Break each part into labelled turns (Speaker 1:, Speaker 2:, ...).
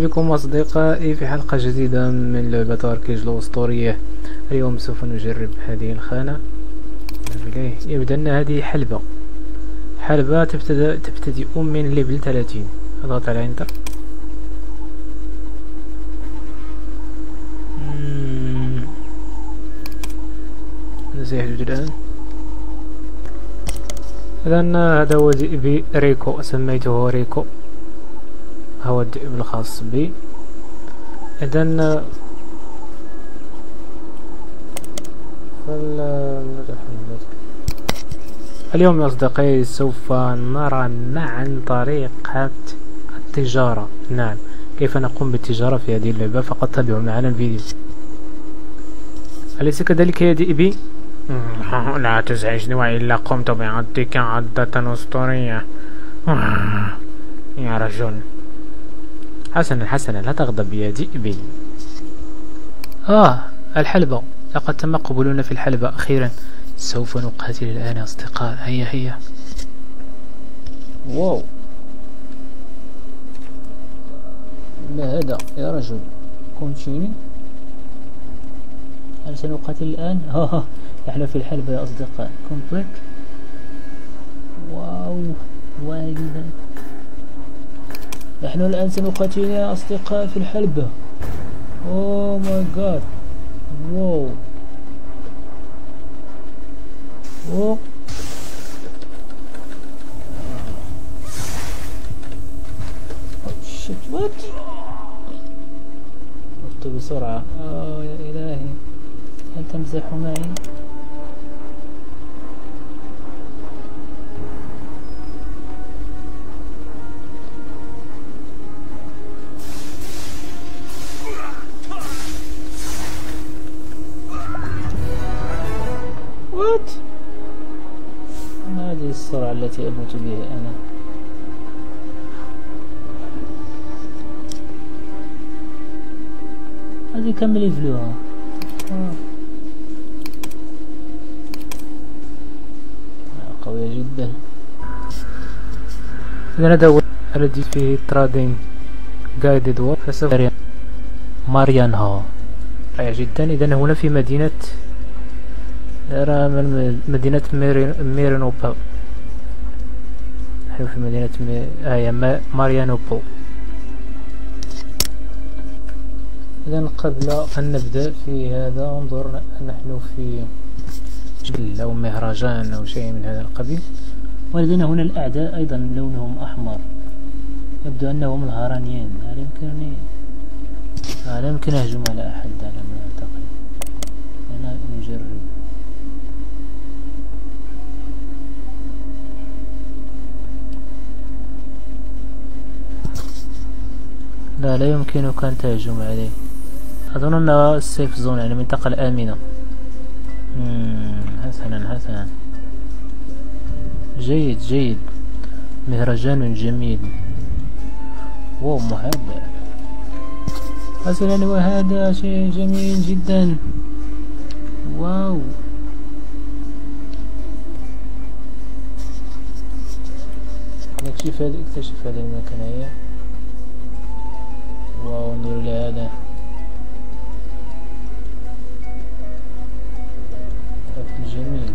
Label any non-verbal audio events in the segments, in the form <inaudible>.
Speaker 1: بكم أصدقائي في حلقة جديدة من لعبة أركيج الاسطورية اليوم سوف نجرب هذه الخانة. يبدأ لنا هذه حلبة. حلبة تبتدأ تبتدئ من level 30 أضغط على enter سيحدث الآن. إذا هذا هو ريكو. سميته ريكو. هو الذئب الخاص بي. إذا اليوم يا أصدقائي سوف نرى معا طريقة التجارة. نعم كيف نقوم بالتجارة في هذه اللعبة؟ فقط تابعوا معنا الفيديو. أليس كذلك يا دئبي؟ <laughs> لا تزعجني وإلا قمت بعضك عضة أسطورية. <laughs> يا رجل. حسنا حسنا لا تغضب يا ذئبي آه الحلبة. لقد تم قبولنا في الحلبة أخيرا. سوف نقاتل الآن أصدقاء. هيا هيا. واو. ما هذا يا رجل؟ continue هل سنقاتل الآن؟ <laughs> ها نحن في الحلبة يا أصدقاء. complete wow. والدة نحن الآن سنقاتل يا أصدقاء في الحلبة oh my God wow wow شت وات بسرعة. أوه يا إلهي. هل تمزح معي؟ وات هذه السرعة التي أموت بها أنا؟ هذه كم ليفلوها آه. قوية جدا. إذا هذا الذي فيه ترادين جايدد وور فسوف ماريان ها رائع جدا. إذا هنا في مدينة نرى من مدينة ميرينوبا نحن في مدينة مي... آه ماريانوبو إذا قبل أن نبدأ في هذا انظر نحن في جبل أو مهرجان أو شيء من هذا القبيل. ولدينا هنا الأعداء أيضا لونهم أحمر. يبدو أنهم الهارانيين هل يمكنني لا يمكن أهجم على أحد؟ على ما أعتقد أنا نجرب لا يمكنك أن تهجم عليه. أظن أنها السيف زون يعني المنطقة الآمنة. حسنا حسنا. جيد جيد. مهرجان جميل. واو مهبة حسنا وهذا شيء جميل جدا. واو. نكتشف هذا اكتشف هذا المكان هيا واو انظروا لهذا جميل.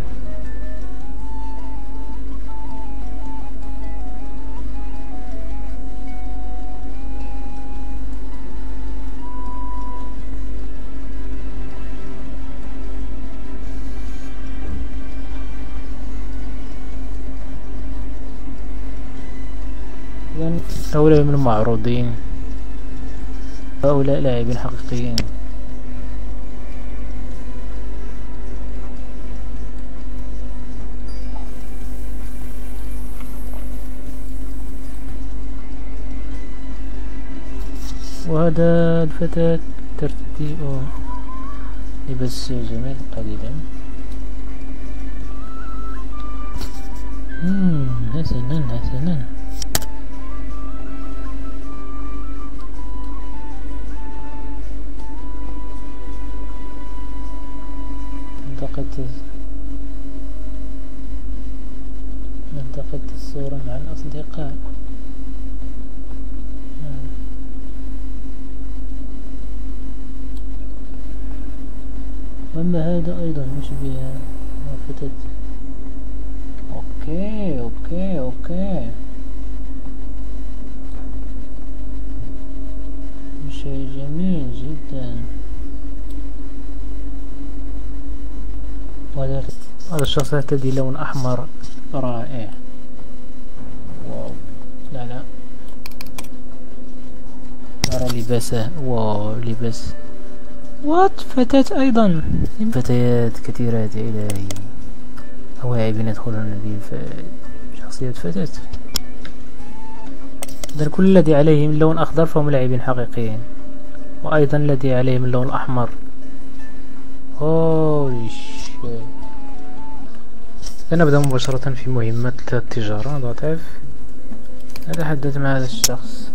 Speaker 1: هؤلاء من المعروضين. هؤلاء لاعبين حقيقيين. وهذا الفتاة ترتدي لبس جميل قليلا. حسنا حسنا. منطقة منطقة الصورة مع الأصدقاء. وأما هذا أيضا مشبه لافتة okay okay okay. شيء جميل جداً. هذا الشخص يرتدي لون أحمر رائع. واو. لا لا. أرى لباسه واو لباس. وات فتاة أيضا. فتيات كثيرات يا إلهي أواعبين يدخلون شخصية فتاة. إذا كل الذي عليه من لون أخضر فهم لاعبين حقيقيين. وأيضا الذي عليه من لون أحمر. هولي شيت لنبدأ مباشرة في مهمة التجارة ضعف أتحدث مع هذا الشخص.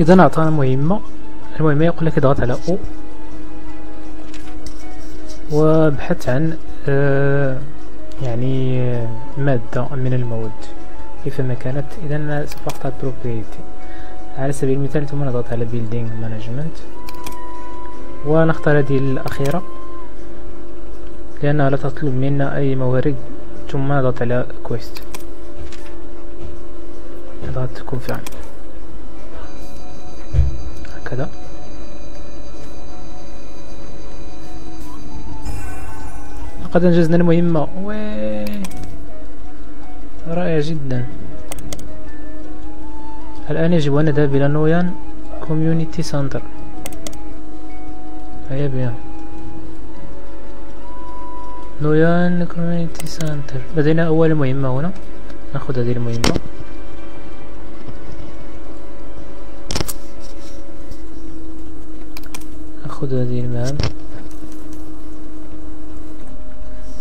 Speaker 1: إذا أعطانا مهمة. المهمة يقول لك إضغط على O. وابحث عن آه يعني مادة من المواد. كيفما كانت؟ إذا سوف أختار property على سبيل المثال ثم نضغط على building management ونختار هذه الأخيرة لأنها لا تطلب منا أي موارد. ثم نضغط على quest نضغط confirm هكذا. لقد أنجزنا المهمة. رائع جدا. الآن يجب أن نذهب إلى Nuian Community Center؟ هيا بنا Nuian Community Center. لدينا أول مهمة هنا. نأخذ هذه المهمة. نأخذ هذه المهام.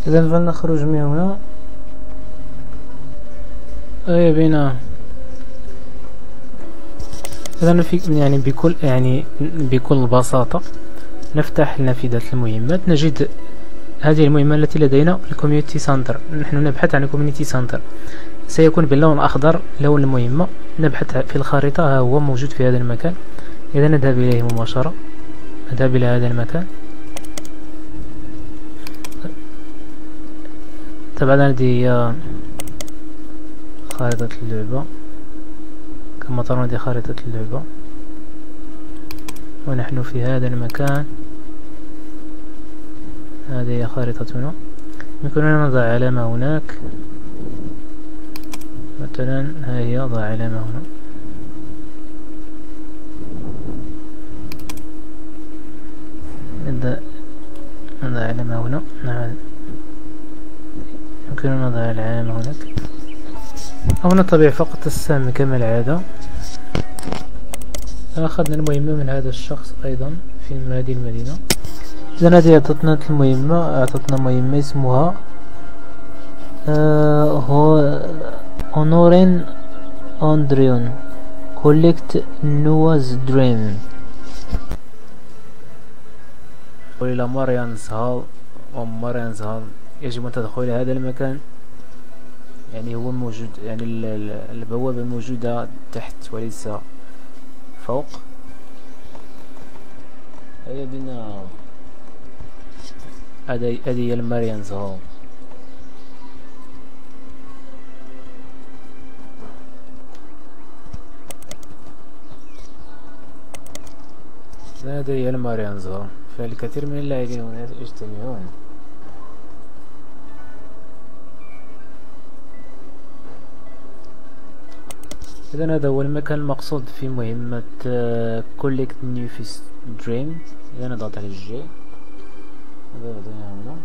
Speaker 1: إذا فلنخرج من هنا. هيا بنا إذا في يعني بكل يعني بكل بساطة نفتح نافذة المهمات نجد هذه المهمة التي لدينا ال Community Center. نحن نبحث عن ال Community Center. سيكون باللون الأخضر لون المهمة. نبحث في الخريطة ها هو موجود في هذا المكان. إذا نذهب إليه مباشرة. نذهب إلى هذا المكان. طبعا هذه هي خارطة اللعبة. كما ترون هذه خارطة اللعبة. ونحن في هذا المكان. هذه هي خارطتنا. يمكننا نضع علامة هناك. مثلا ها هي ضع علامة هنا. نبدأ نضع علامة هنا. نعم. يمكننا نضع العلامة هناك. أو نطبع فقط السهم كما العادة. أخذنا المهمة من هذا الشخص أيضا في هذه المدينة. إذا هذه أعطتنا المهمة أعطتنا مهمة اسمها آه هو Honoring Andreon Collect Nui's Dream إلى Marian's Hall أو Marian's Hall يجب أن تدخل إلى هذا المكان. يعني هو موجود يعني البوابة موجودة تحت وليس فوق. هيا بنا. هذه هي ال Marian's Hall هذه هي ال Marian's Hall فالكثير من اللاعبين هنا يجتمعون. إذا هذا هو المكان المقصود في مهمة Collect Nui's Dream إذا نضغط على ال G هذا هنا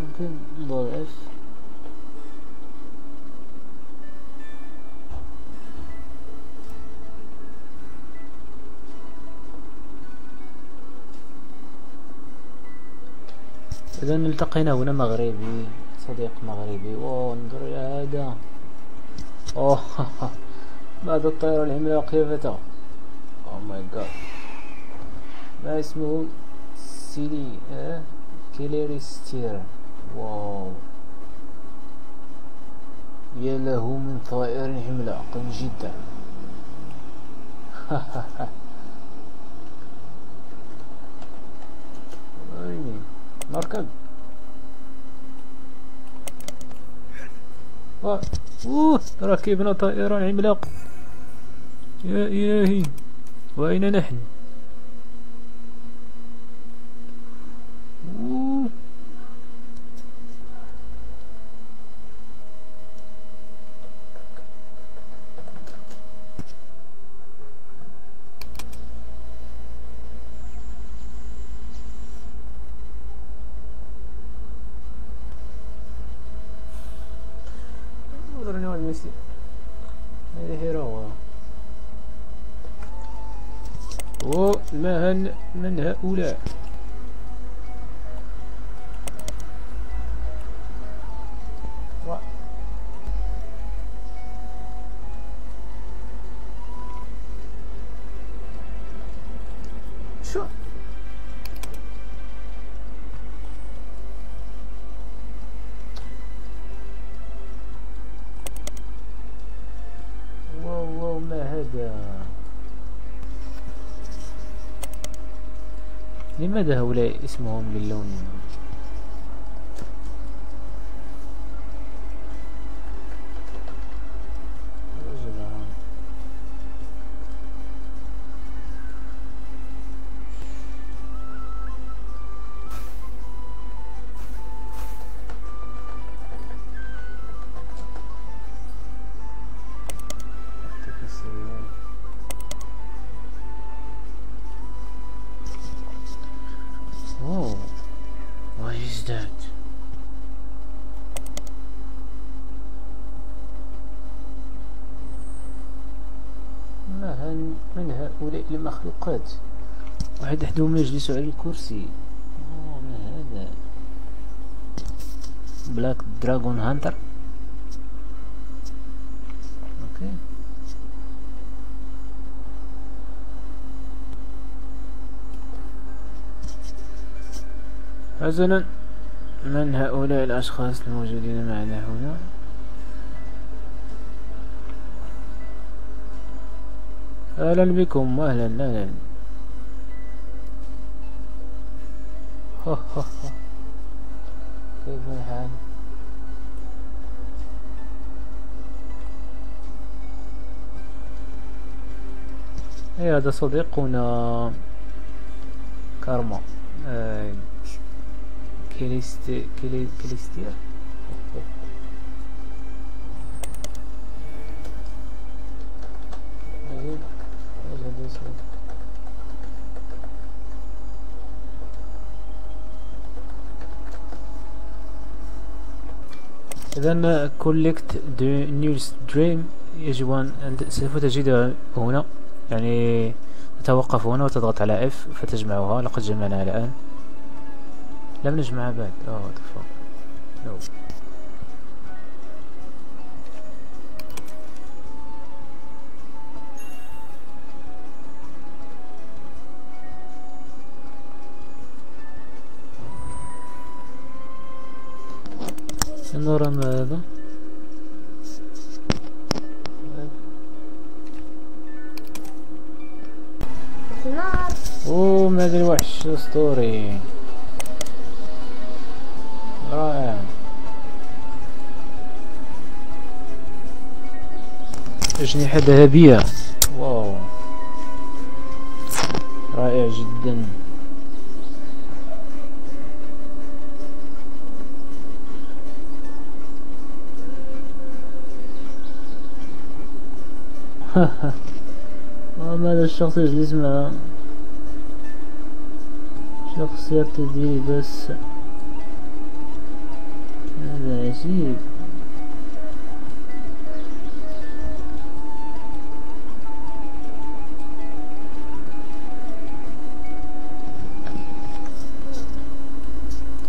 Speaker 1: ممكن نضغط إذا التقينا هنا مغربي صديق مغربي. وانظر إلى هذا. أوه <laughs> بعد الطائرة العملاقة فتى oh my god ما اسمه؟ سيلي آه كيليريستير. واو. يا له من طائر عملاق جدا. <laughs> ويني نركب اوه ركبنا طائرا عملاق يا إلهي وأين نحن هذه ومن من هؤلاء؟ واو ما هذا؟ لماذا هؤلاء اسمهم باللون؟ المخلوقات واحد أحدهم يجلس على الكرسي. ما هذا؟ Black Dragon Hunter okay. حسنا من هؤلاء الأشخاص الموجودين معنا هنا؟ أهلا بكم ها ها ها. كيف الحال؟ إيه هذا صديقنا كارما. آه، كريست كري... كريستيا عجيب إيش هذا اسمه إذا collect the nearest dream يجب أن- سوف تجدها هنا يعني تتوقف هنا وتضغط على F فتجمعها. لقد جمعناها الآن. لم نجمعها بعد. fuck. No. نرى ماذا
Speaker 2: نار
Speaker 1: أوه ما هذا الوحش اسطوري رائع. أجنحة ذهبية. واو. رائع جدا. <laughs> هذا الشخص يجلس مع شخص يرتدي بس. هذا عجيب.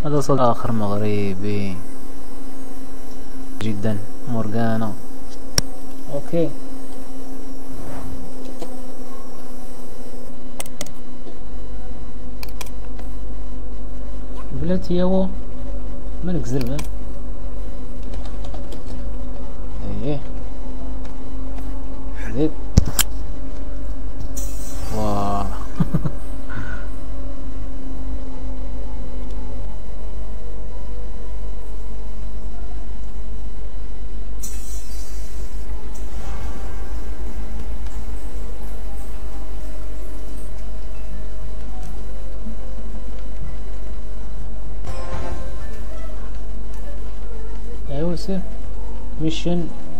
Speaker 1: هذا صوت آخر مغربي. جدا. مورغانا. أوكي. بلاتي ياو ما نكزر مان إيه. زيد واه <laughs> division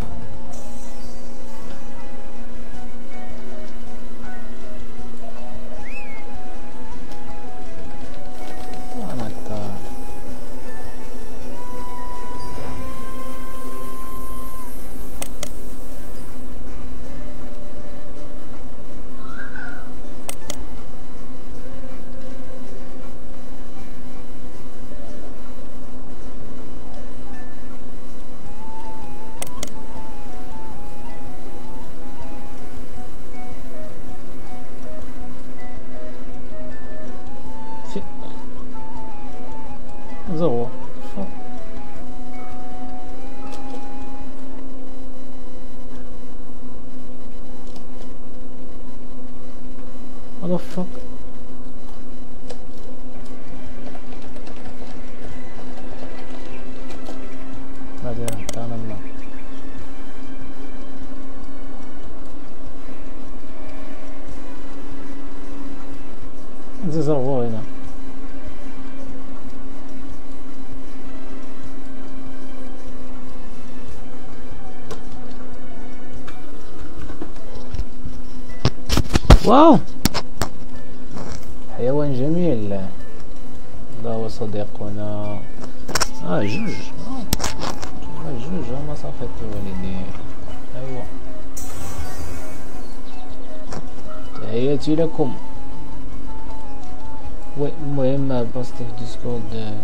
Speaker 1: واو. حيوان جميل. هذا هو صديقنا. آه جوج. آه. آه جوج هما صافي الوالدين ايوا تحياتي لكم. وي المهم بوستي في ديسكورد.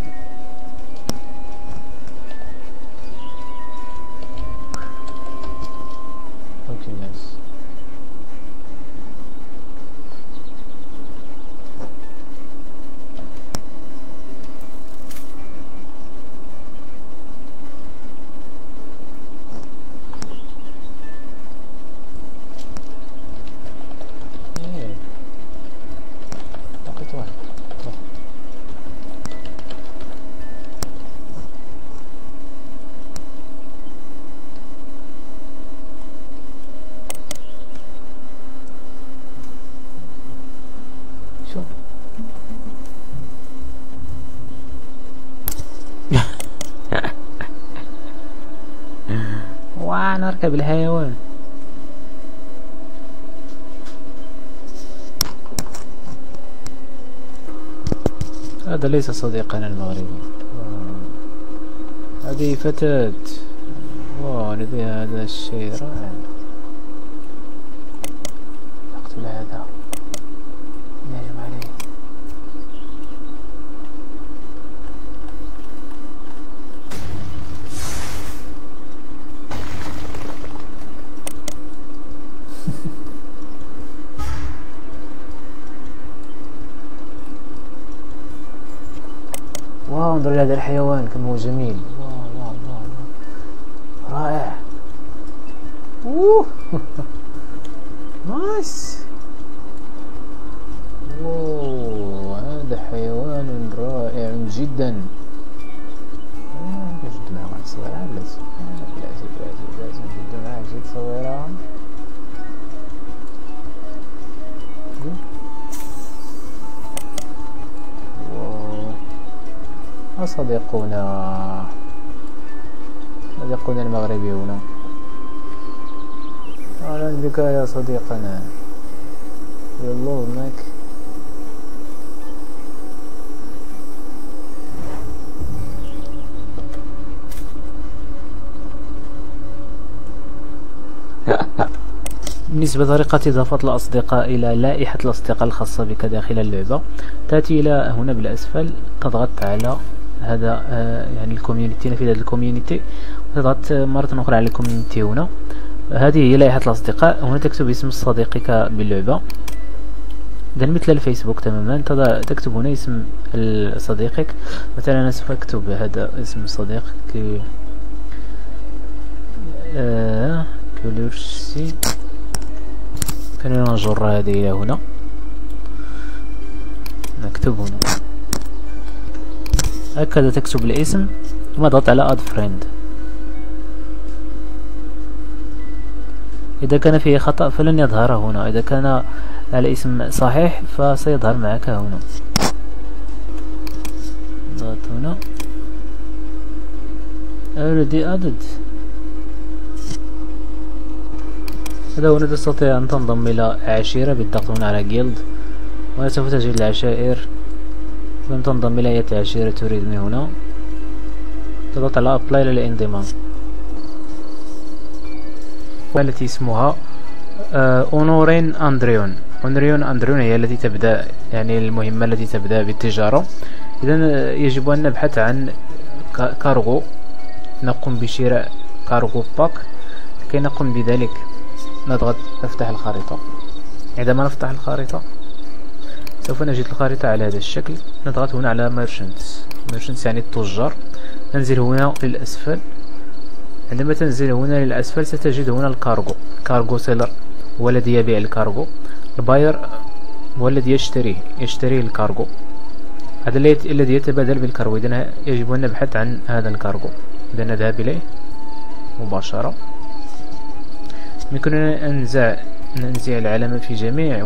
Speaker 1: اركب الحيوان. هذا ليس صديقنا المغربي آه. هذه فتاة. واو هذا الشيء رائع. أقتل هذا. انظر لهذا الحيوان كم هو جميل. رائع. أوه. <laughs> نايس. هذا حيوان رائع جدا. صديقنا. صديقنا المغربي هنا. أهلا بك يا صديقنا. يلا هناك. بالنسبة لطريقة إضافة الأصدقاء إلى لائحة الأصدقاء الخاصة بك داخل اللعبة تأتي إلى هنا بالأسفل تضغط على هذا آه، يعني ال community نافذة ال community وتضغط مرة أخرى على الكوميونيتي هنا. هذه هي لائحة الأصدقاء. هنا تكتب اسم صديقك باللعبة. إذا مثل الفيسبوك تماما. تضع تكتب هنا اسم صديقك مثلا أنا سوف أكتب هذا اسم صديقك. آه كولورسي خلينا نجر هذه هنا. نكتب هنا. هكذا تكتب الاسم. ثم اضغط على اد فريند إذا كان فيه خطأ فلن يظهر هنا. إذا كان الاسم صحيح فسيظهر معك هنا. ضغط هنا. already added. هذا هنا تستطيع أن تنضم إلى عشيرة بالضغط هنا على guild وسوف تجد العشائر ثم تنضم إلى أي عشيرة تريد من هنا. تضغط على apply للانضمام والتي اسمها Honoring Andreon Honoring Andreon هي التي تبدأ يعني المهمة التي تبدأ بالتجارة. إذا يجب أن نبحث عن كارغو. نقوم بشراء cargo pack. كي نقوم بذلك نضغط نفتح الخريطة. عندما نفتح الخريطة سوف نجد الخريطة على هذا الشكل. نضغط هنا على merchants merchants يعني التجار. ننزل هنا للأسفل. عندما تنزل هنا للأسفل ستجد هنا ال cargo. cargo seller. هو الذي يبيع ال cargo. ال buyer هو الذي يشتريه يشتري الكارغو. هذا الذي يتبادل بالكارغو. إذن يجب أن نبحث عن هذا الكارغو. إذا نذهب إليه مباشرة. يمكننا أن ننزع ننزع العلامة في جميع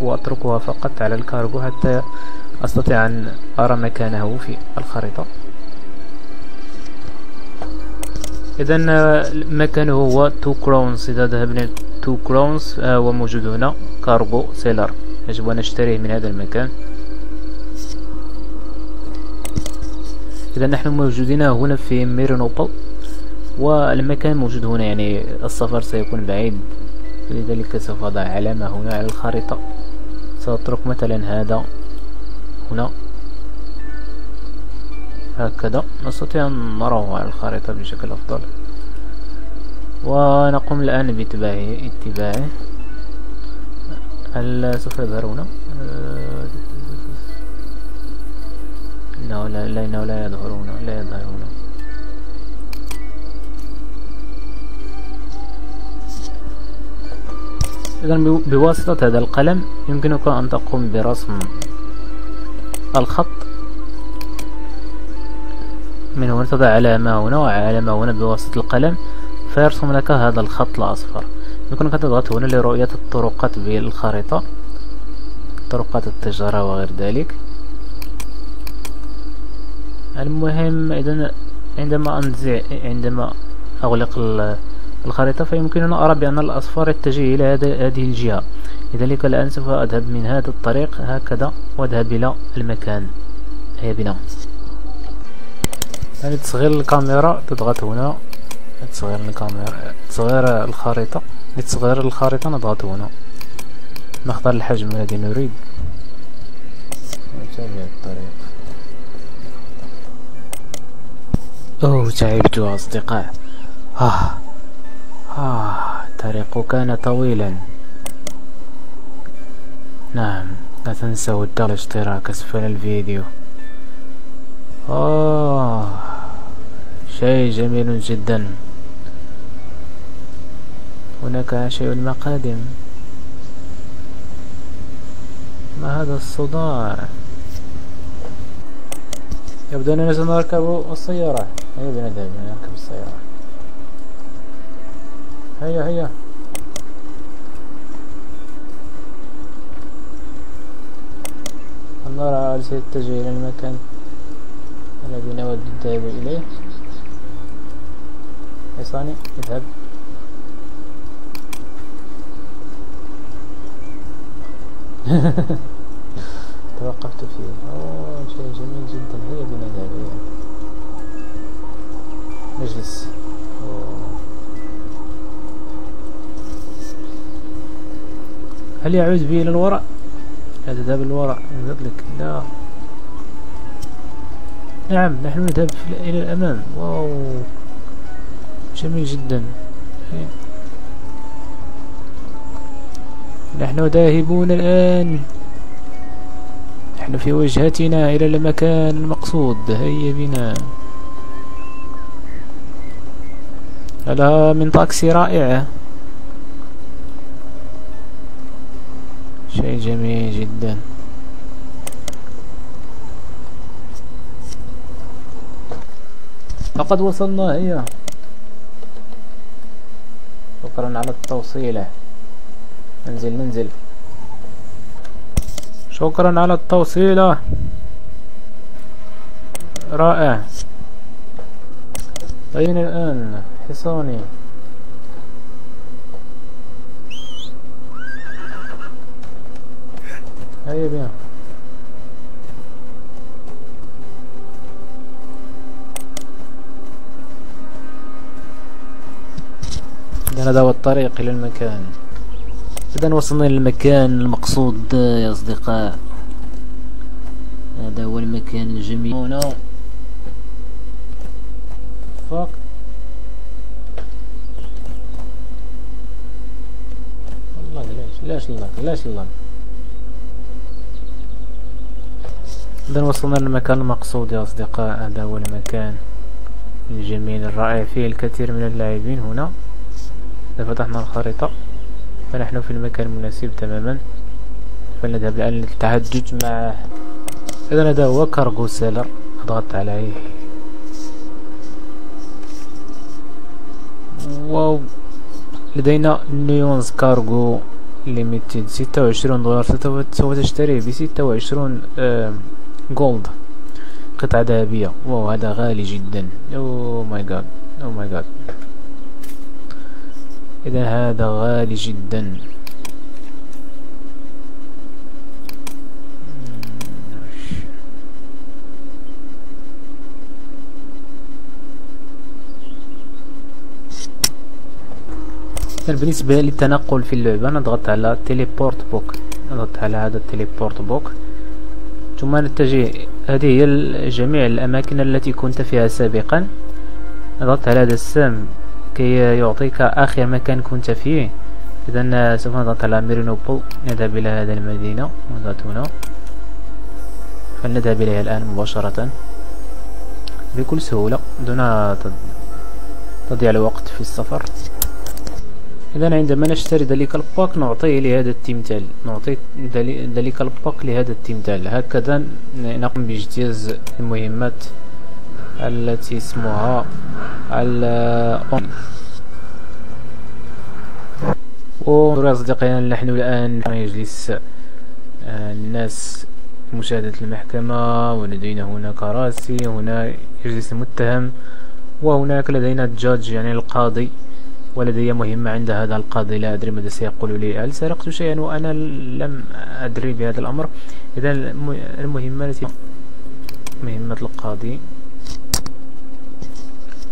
Speaker 1: وأتركها فقط على الكارغو حتى أستطيع أن أرى مكانه في الخريطة. إذا مكانه هو Two Crowns إذا ذهبنا Two Crowns هو موجود هنا. cargo seller يجب أن نشتريه من هذا المكان. إذا نحن موجودين هنا في Marianople والمكان موجود هنا يعني السفر سيكون بعيد. لذلك سوف أضع علامة هنا على الخريطة. سأترك مثلا هذا هنا. هكذا. نستطيع أن نراه على الخريطة بشكل أفضل. ونقوم الآن باتباعه اتباعه هل سوف يظهر هنا؟ إنه لا, لا إنه لا يظهر هنا. لا يظهر هنا. إذا بواسطة هذا القلم يمكنك أن تقوم برسم الخط من هنا تضع علامة هنا وعلامة هنا بواسطة القلم فيرسم لك هذا الخط الأصفر. يمكنك تضغط هنا لرؤية الطرقات بالخريطة طرقات التجارة وغير ذلك. المهم إذا عندما أنزع عندما أغلق الخريطة فيمكننا أن أرى بأن الأصفار يتجه إلى هذه الجهة. لذلك الآن سوف أذهب من هذا الطريق هكذا وأذهب إلى المكان. هيا بنا. يعني تصغير الكاميرا. تضغط هنا. تصغير الكاميرا. تصغير الخريطة. لتصغير الخريطة نضغط هنا. نختار الحجم الذي نريد. نتابع الطريق. أوه تعبت أصدقاء. آه. آه الطريق كان طويلا. نعم لا تنسوا الدعم الاشتراك اسفل الفيديو. آه شيء جميل جدا. هناك شيء المقادم. ما هذا الصداع يبدو أننا سنركب السيارة. هيا بنا نركب السيارة؟ هيا هيا. هل سيتجه إلى المكان الذي نود الذهاب إليه. حصاني اذهب. <laughs> توقفت فيه. أوه شيء جميل جدا. هيا بنا نجلس هل يعود بي إلى الوراء؟ هل تذهب الوراء من فضلك؟ لا. نعم نحن نذهب إلى الأمام. واو. جميل جدا. نحن ذاهبون الآن. نحن في وجهتنا إلى المكان المقصود. هيا بنا. هذا من طاكسي رائعة شيء جميل جدا. لقد وصلنا هيا شكرا على التوصيلة انزل ننزل شكرا على التوصيلة رائع. أين الآن حصاني هيا بيان هذا هو الطريق إلى المكان. إذا وصلنا للمكان المقصود يا أصدقاء. هذا هو المكان الجميل. هنا فوق والله ليش ليش الله ليش الله إذا وصلنا للمكان المقصود يا أصدقاء هذا هو المكان الجميل الرائع فيه الكثير من اللاعبين هنا. إذا فتحنا الخريطة. فنحن في المكان المناسب تماما. فلنذهب الآن للتحدث مع إذا هذا هو cargo seller. أضغط عليه. wow. لدينا Nuian's cargo limited. ستة وعشرون دولار. سوف تشتريه بستة وعشرون gold قطعة ذهبية. wow هذا غالي جدا. oh my god oh my god إذا هذا غالي جدا. بالنسبة للتنقل في اللعبة نضغط على teleport book نضغط على هذا ال teleport book ثم نتجه هذه هي جميع الأماكن التي كنت فيها سابقا. نضغط على هذا السهم كي يعطيك آخر مكان كنت فيه. إذا سوف نضغط على Marianople نذهب إلى هذه المدينة. نضغط هنا. فلنذهب إليها الآن مباشرة. بكل سهولة. دون تضيع الوقت في السفر. إذا عندما نشتري ذلك ال pack نعطيه لهذا التمثال. نعطي ذلك ال pack لهذا التمثال. هكذا نقوم باجتياز المهمات التي اسمها ال و أصدقائنا نحن الآن يجلس آه، الناس مشاهدة المحكمة ولدينا هنا كراسي هنا يجلس المتهم وهناك لدينا الجاج يعني القاضي. ولدي مهمة عند هذا القاضي لا أدري ماذا سيقول لي. هل سرقت شيئا؟ وأنا لم أدري بهذا الأمر. إذا المهمة التي مهمة القاضي.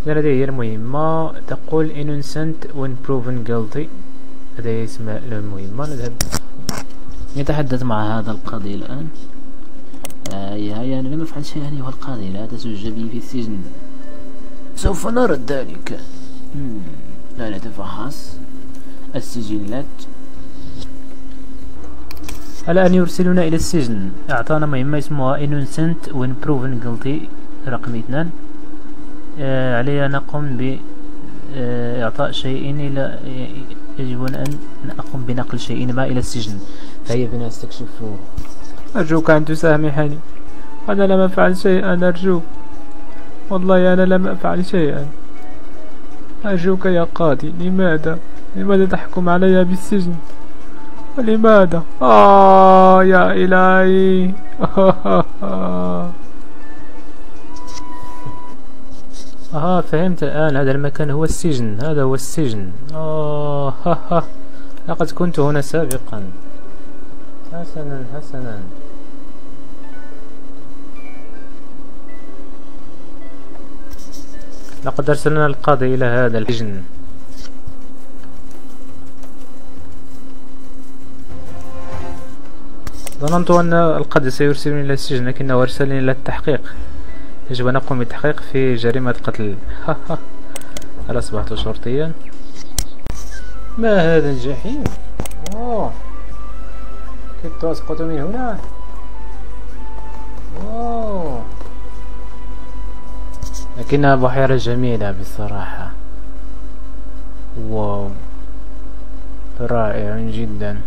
Speaker 1: إذا هذه هي المهمة. تقول innocent when proven guilty. هي اسم المهمة. نذهب. يتحدث مع هذا القاضي الآن. هيا هيا أنا لم أفعل شيئا أيها القاضي. لا تسج بي في السجن. سوف نرى ذلك. لا نتفحص السجلات الآن يرسلنا إلى السجن. أعطانا مهمة اسمها innocent when proven guilty رقم اثنان. آه علي نقوم بإعطاء شيء إلى يجب أن أقوم بنقل شيء ما إلى السجن. فهي بنا استكشفه أرجوك أن تسامحني. أنا لم أفعل شيئا أرجوك. والله أنا لم أفعل شيئا. أرجوك يا قاضي لماذا؟ لماذا تحكم علي بالسجن؟ ولماذا؟ آه يا إلهي. <laughs> آه فهمت الآن. هذا المكان هو السجن. هذا هو السجن. آه <laughs> لقد كنت هنا سابقا. حسنا حسنا. لقد أرسلنا القاضي إلى هذا السجن ظننت أن القاضي سيرسلني إلى السجن لكنه أرسلني إلى التحقيق. يجب أن أقوم بالتحقيق في جريمة قتل. هل أصبحت شرطيا؟ ما هذا الجحيم؟ أوه. كنت أسقط من هنا. واو لكنها بحيرة جميلة بصراحة. واو. رائع جدا.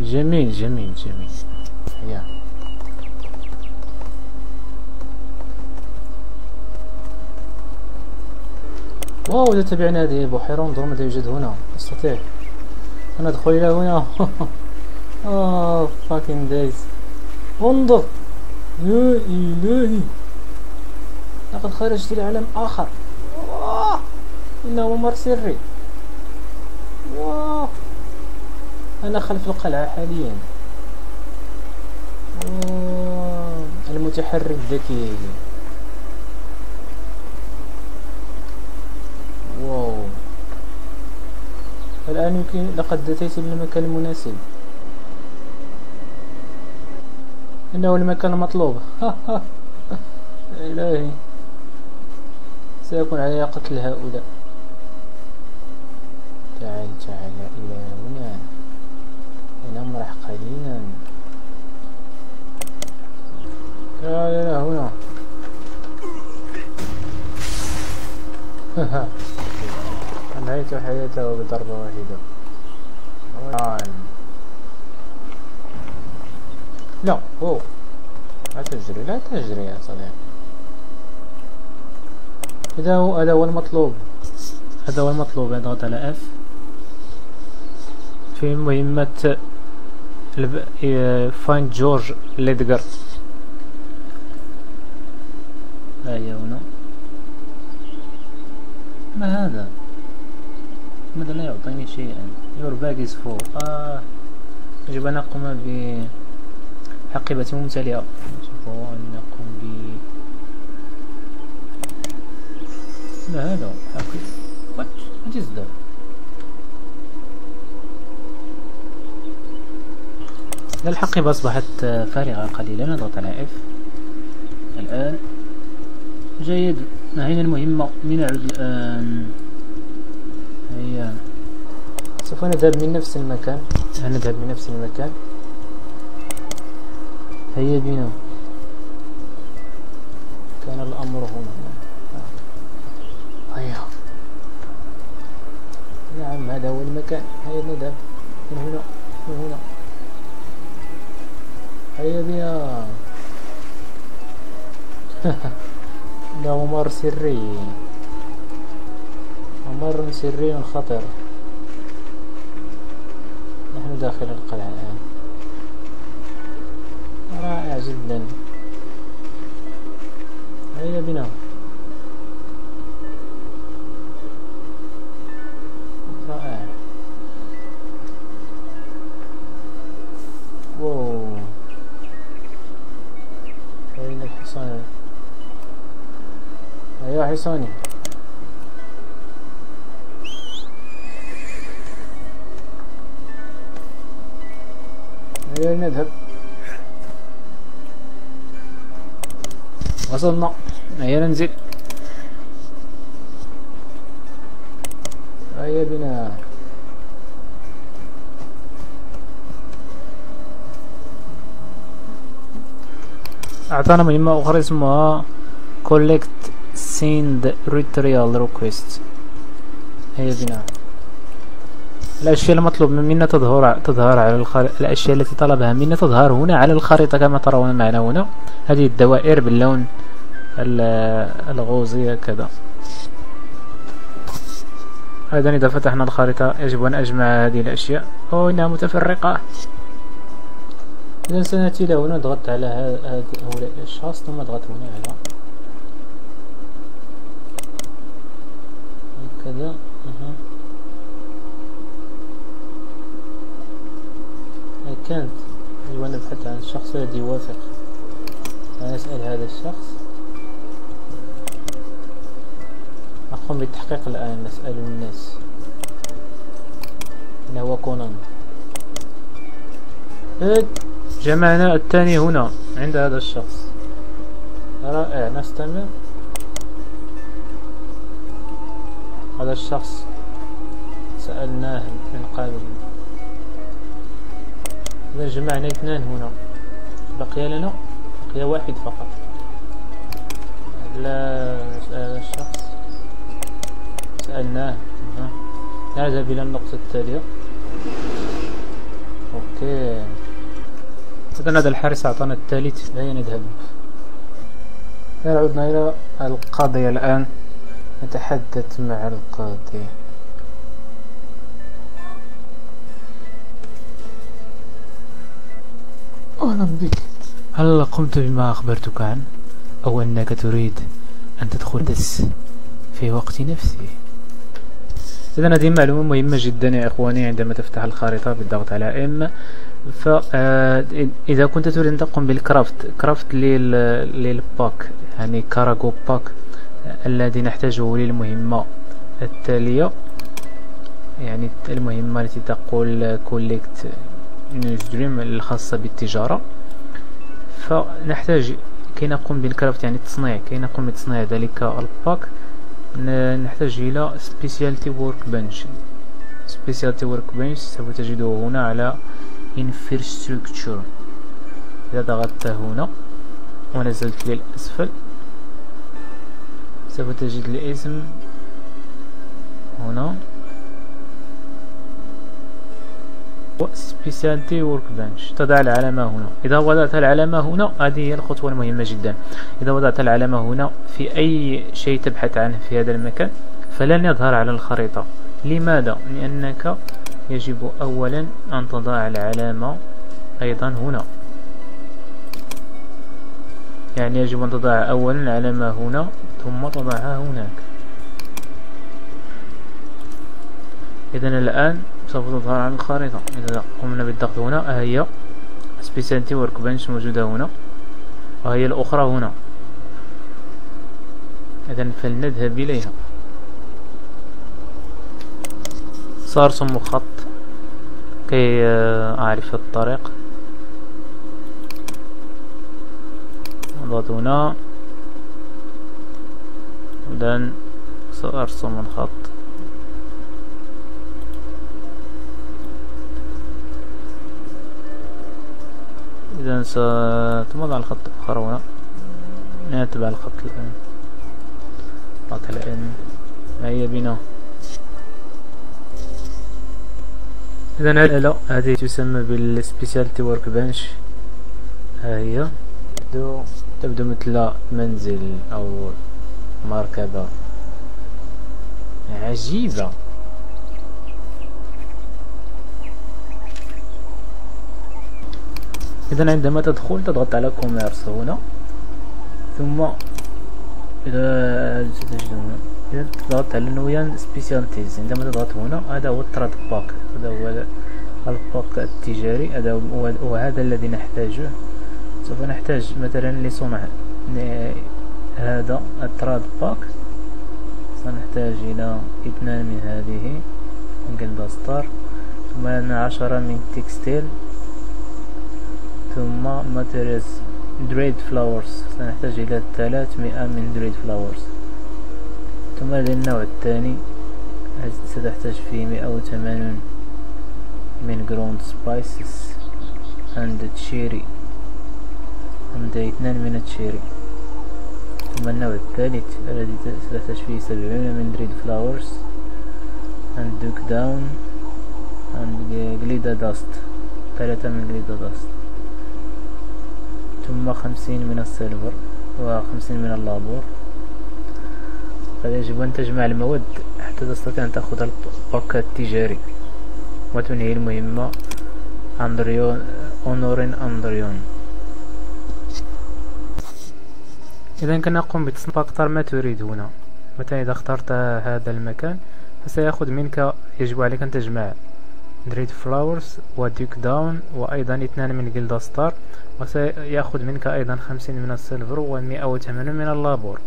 Speaker 1: جميل جميل جميل. يا. واو إذا تبعنا هذه البحيرة انظر ماذا يوجد هنا. نستطيع أن ندخل إلى هنا؟ <laughs> آه فاكين دايز انظر. يا إلهي. لقد خرجت إلى عالم آخر. إنه ممر سري. أنا خلف القلعة حاليا. المتحرك الذكي واو. الآن يمكن لقد أتيت للمكان المناسب. إنه المكان المطلوب إلهي. سيكون علي قتل هؤلاء. تعال تعال إلى هنا. لنمرح قليلا. تعال إلى هنا. <laughs> أنهيت حياته بضربة واحدة. تعال. لا أوه لا تجري لا تجري يا صديقي. هذا هو هذا هو المطلوب. هذا هو المطلوب اضغط على F في مهمة find George Ledger ها هي هنا. ما هذا؟ ماذا لا يعطيني شيئا؟ Your bag is full. آه يجب أن أقوم بحقيبة ممتلئة. أن نقوم ب ما هذا حقيبة what? What is that? الحقيبة أصبحت فارغة قليلا نضغط على F الآن جيد. نهينا المهمة لنعد الآن هيا سوف نذهب من نفس المكان. نذهب من نفس المكان. هيا بنا كان الأمر هنا. هيا نعم هذا هو المكان. هيا نذهب من هنا من هنا. هيا بنا إنه ممر سري. ممر سري خطر. نحن داخل القلعة الآن. رائع جدا. هيا بنا. رائع. واو. أين الحصان أيوة حصاني أيوة نذهب. وصلنا. هيا ننزل. هيا بنا. أعطانا مهمة أخرى اسمها collect send retrial request. هيا بنا. الأشياء المطلوب منا تظهر تظهر على الخريطة الأشياء التي طلبها منا تظهر هنا على الخريطة كما ترون معنا هنا. هذه الدوائر باللون الغوزي كذا أيضا إذا فتحنا الخريطة يجب أن أجمع هذه الأشياء. أو إنها متفرقة. إذا سنأتي إلى هنا نضغط على هؤلاء الأشخاص ثم نضغط هنا على هكذا. كانت. يجب أن نبحث عن الشخص الذي يوافق نسأل هذا الشخص. نقوم بالتحقيق الآن. نسأل الناس. إنه هو كونان. جمعنا الثاني هنا عند هذا الشخص. رائع. نستمر هذا الشخص سألناه من قبل. إذا جمعنا اثنان هنا. بقي لنا بقي واحد فقط. لا هذا الشخص سألناه. نذهب إلى النقطة التالية أوكي. إذا هذا الحارس أعطانا الثالث هيا نذهب عدنا إلى القاضي الآن. نتحدث مع القاضي. أهلا بك. هل قمت بما أخبرتك عنه أو أنك تريد أن تدخل دس في وقت نفسه إذا هذه معلومة مهمة جدا يا إخواني عندما تفتح الخريطة بالضغط على M فإذا كنت تريد أن تقوم بال craft craft لل pack يعني cargo pack الذي نحتاجه للمهمة التالية يعني المهمة التي تقول collect dream الخاصة بالتجارة. فنحتاج كي نقوم بال craft يعني التصنيع كي نقوم بتصنيع ذلك ال pack نحتاج إلى specialty workbench specialty workbench سوف تجده هنا على infrastructure. إذا ضغطت هنا ونزلت للأسفل سوف تجد الاسم هنا. سبيسيالتي ورك بنش. تضع العلامة هنا. إذا وضعت العلامة هنا هذه هي الخطوة المهمة جدا. إذا وضعت العلامة هنا في أي شيء تبحث عنه في هذا المكان فلن يظهر على الخريطة. لماذا؟ لأنك يجب أولا أن تضع العلامة أيضا هنا. يعني يجب أن تضع أولا العلامة هنا ثم تضعها هناك. إذا الآن سوف تظهر على الخريطة. إذا قمنا بالضغط هنا هي سبيسالتي ورك بنش موجودة هنا وهي الأخرى هنا. إذا فلنذهب إليها. سأرسم خط. كي أعرف الطريق. أضغط هنا. إذا سأرسم الخط إذا ستمضى على الخط الآخر هنا. نتبع الخط الآن. خط الآن. ما هي بنا؟ إذا لا. هذه تسمى بالسبيسيالتي ورك بنش ها هي. تبدو تبدو مثل منزل أو مركبة. عجيبة. إذا عندما تدخل تضغط على commerce هنا ثم إذا تضغط على Nuian specialties عندما تضغط هنا هذا هو ال trade pack هذا هو ال pack التجاري هذا هو هذا الذي نحتاجه. سوف نحتاج مثلا لصنع هذا ال trade pack سنحتاج إلى اثنان من هذه من star ثم عشرة من textile. ثم materials dried flowers سنحتاج إلى ثلاثمائة من dried flowers ثم للنوع الثاني ستحتاج فيه مئة وثمانون من ground spices عند cherry عند اثنان من ال cherry ثم النوع الثالث الذي ستحتاج فيه سبعون من dried flowers عند duck down عند gilda dust ثلاثة من gilda dust ثم خمسين من ال silver وخمسين من ال labor. يجب أن تجمع المواد حتى تستطيع أن تأخذ ال pack التجاري وتنهي المهمة أندريون أونورين أندريون. إذا كي نقوم بتصنيع أكثر ما تريد هنا. مثلا إذا اخترت هذا المكان فسيأخذ منك يجب عليك أن تجمع dried flowers و duck down وأيضا اثنان من gilda star وسيأخذ منك أيضا خمسين من ال silver ومئة وثمانون من ال labor.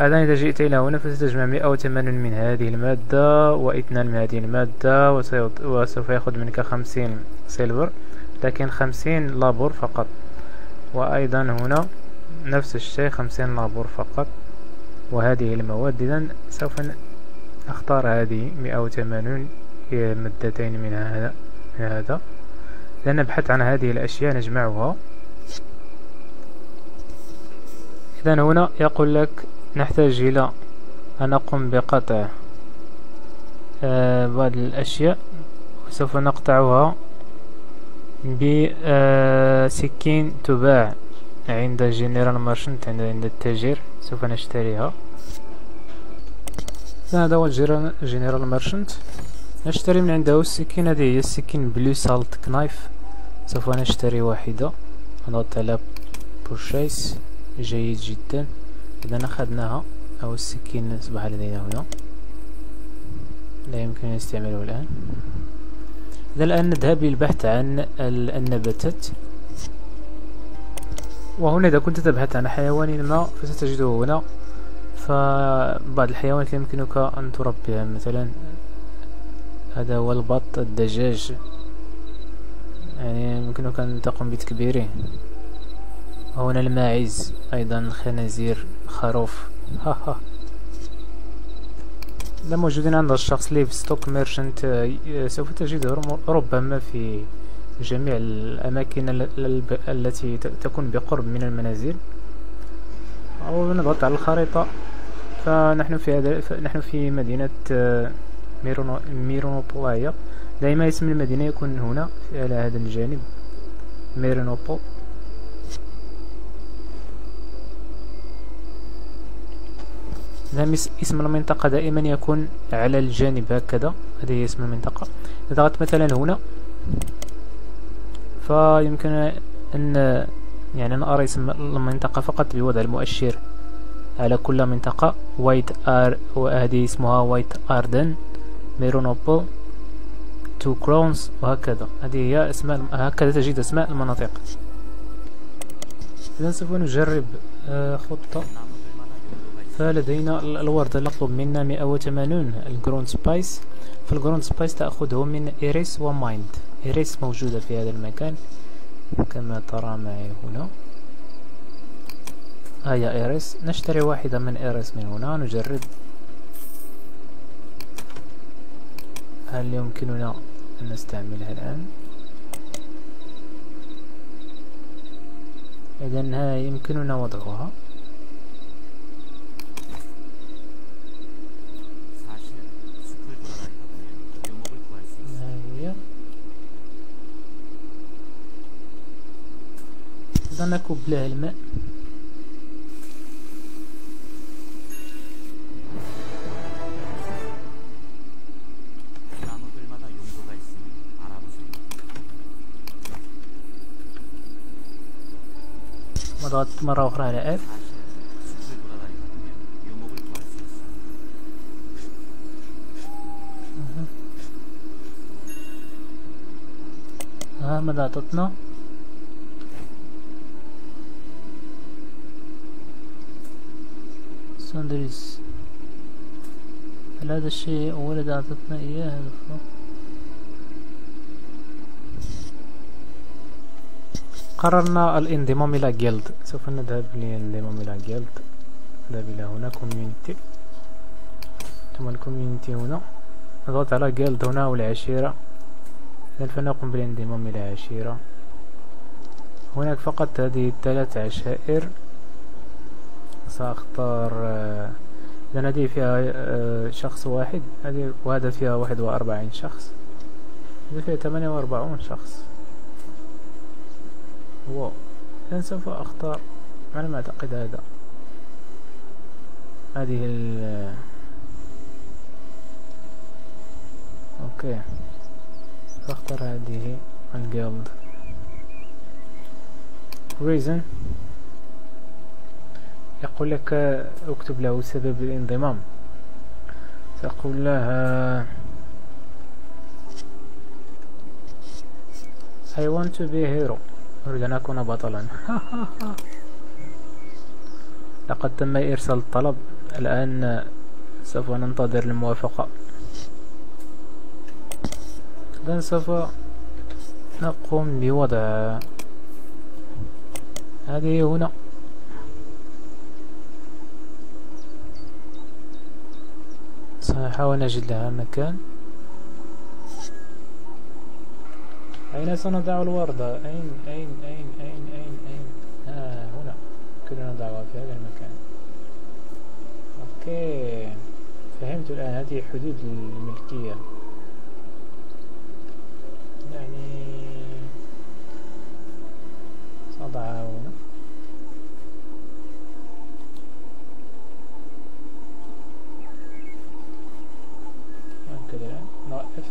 Speaker 1: إذا جئت إلى هنا فستجمع مئة وثمانون من هذه المادة وإثنان من هذه المادة وسوف يأخذ منك خمسين سيلفر لكن خمسين لابور فقط. وأيضا هنا نفس الشيء خمسين لابور فقط. وهذه المواد إذا سوف أختار هذه مئة وثمانون مادتين من هذا من هذا. نبحث عن هذه الأشياء نجمعها. إذا هنا يقول لك نحتاج إلى أن أقوم بقطع آه، بعض الأشياء. وسوف نقطعها بسكين تباع عند General Merchant عند التاجر. سوف نشتريها. هذا هو General Merchant نشتري من عنده السكين هذه هي السكين Blue Salt Knife سوف نشتري واحدة. نضغط على purchase جيد جدا. إذا أخذناها أو السكين أصبح لدينا هنا. لا يمكن استعماله الآن. إذا الآن نذهب للبحث عن النباتات. وهنا إذا كنت تبحث عن حيوان ما فستجده هنا. فبعض الحيوانات يمكنك أن تربيها. مثلا هذا هو البط الدجاج. يعني يمكنك أن تقوم بتكبيره وهنا الماعز أيضا الخنازير خروف. ها ها. لا موجودين عند الشخص Livestock Merchant. سوف تجده ربما في جميع الأماكن التي تكون بقرب من المنازل. أو نضغط على الخريطة. فنحن في نحن في مدينة آه، ميرونو ميرونوبولايا دائما اسم المدينة يكون هنا على هذا الجانب. ميرونوبو نعم اسم المنطقة دائما يكون على الجانب هكذا. هذه هي اسم المنطقة. ضغطت مثلا هنا فيمكن أن يعني أن أرى اسم المنطقة فقط بوضع المؤشر على كل منطقة. وايت آر وهذه اسمها وايت آردن. ميرونوبول تو كرونز وهكذا. هذه هي أسماء هكذا تجد أسماء المناطق. إذا سوف نجرب آه، خطة. فلدينا الورد المطلوب منا 180 الجروند سبايس فالجروند سبايس تأخذه من إيريس ومايند إيريس موجودة في هذا المكان كما ترى معي هنا. هيا إيريس نشتري واحدة من إيريس من هنا نجرب. هل يمكننا نستعملها الآن. إذا يمكننا وضعها. نكب لها الماء. نضغط مرة أخرى على F. ها ماذا أعطتنا؟ ساندريس هل هذا الشيء ولد أعطتنا إياه؟ هذا قررنا الانضمام إلى جيلد سوف نذهب للانضمام إلى جيلد نذهب إلى هنا. كوميونيتي ثم الكوميونيتي هنا؟ نضغط على جيلد هنا والعشيرة. إذن فنقوم بالانضمام إلى عشيرة. هناك فقط هذه الثلاث عشائر. سأختار إذن هذه فيها آه، شخص واحد. هذه وهذا فيها واحد وأربعين شخص. هذه فيها ثمانية وأربعون شخص. واو إذن سوف أختار على ما أعتقد هذا. هذه ال أوكي. أختار هذه الجلد. Reason. يقول لك اكتب له سبب الانضمام. تقول له I want to be a hero. أريد أن أكون بطلا. <laughs> لقد تم إرسال الطلب. الآن سوف ننتظر الموافقة. إذن سوف نقوم بوضع هذه هنا. سنحاول نجد لها مكان. أين سنضع الوردة أين أين أين أين أين أين؟ ها هنا. كنا نضعها في هذا المكان. أوكي. فهمت الآن. هذه حدود الملكية. يعني سأضعها هنا. هكذا نوقف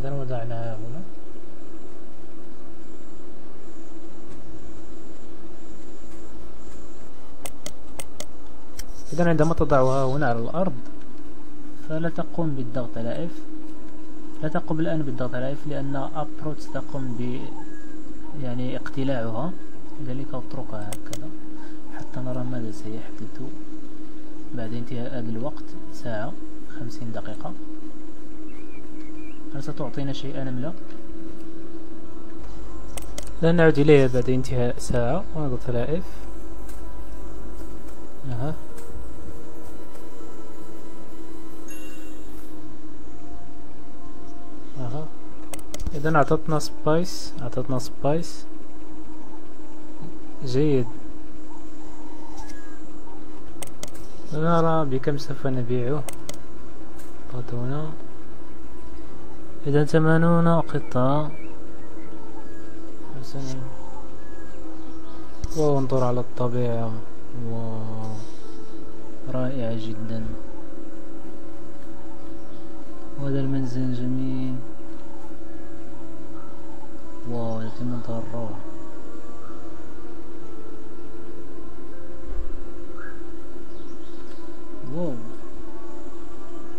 Speaker 1: إذا وضعناها هنا إذا عندما تضعها هنا على الأرض فلا تقوم بالضغط على F. لا تقوم الآن بالضغط على F لأن أبروت تقوم ب يعني اقتلاعها. لذلك اتركها هكذا حتى نرى ماذا سيحدث بعد انتهاء هذا الوقت. ساعة خمسين دقيقة. هل ستعطينا شيئا أم لا؟ لن نعود إليها بعد انتهاء ساعة. ونضغط على F. أها. إذا أعطتنا spice أعطتنا spice. جيد. نرى بكم سوف نبيعه ضغط هنا إذا ثمانون قطعة حسنا وانظر على الطبيعة. واو. رائعة جدا. وهذا المنزل جميل. واو هذا في منتهى الروعة واو.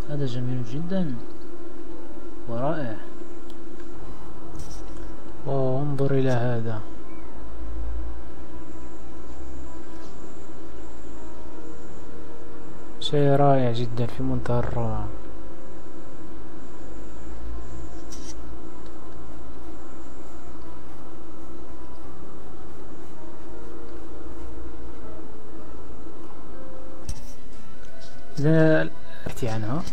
Speaker 1: هذا جميل جدا. ورائع. واو انظر إلى هذا. شيء رائع جدا في منتهى الروعة إذا أحكي عنها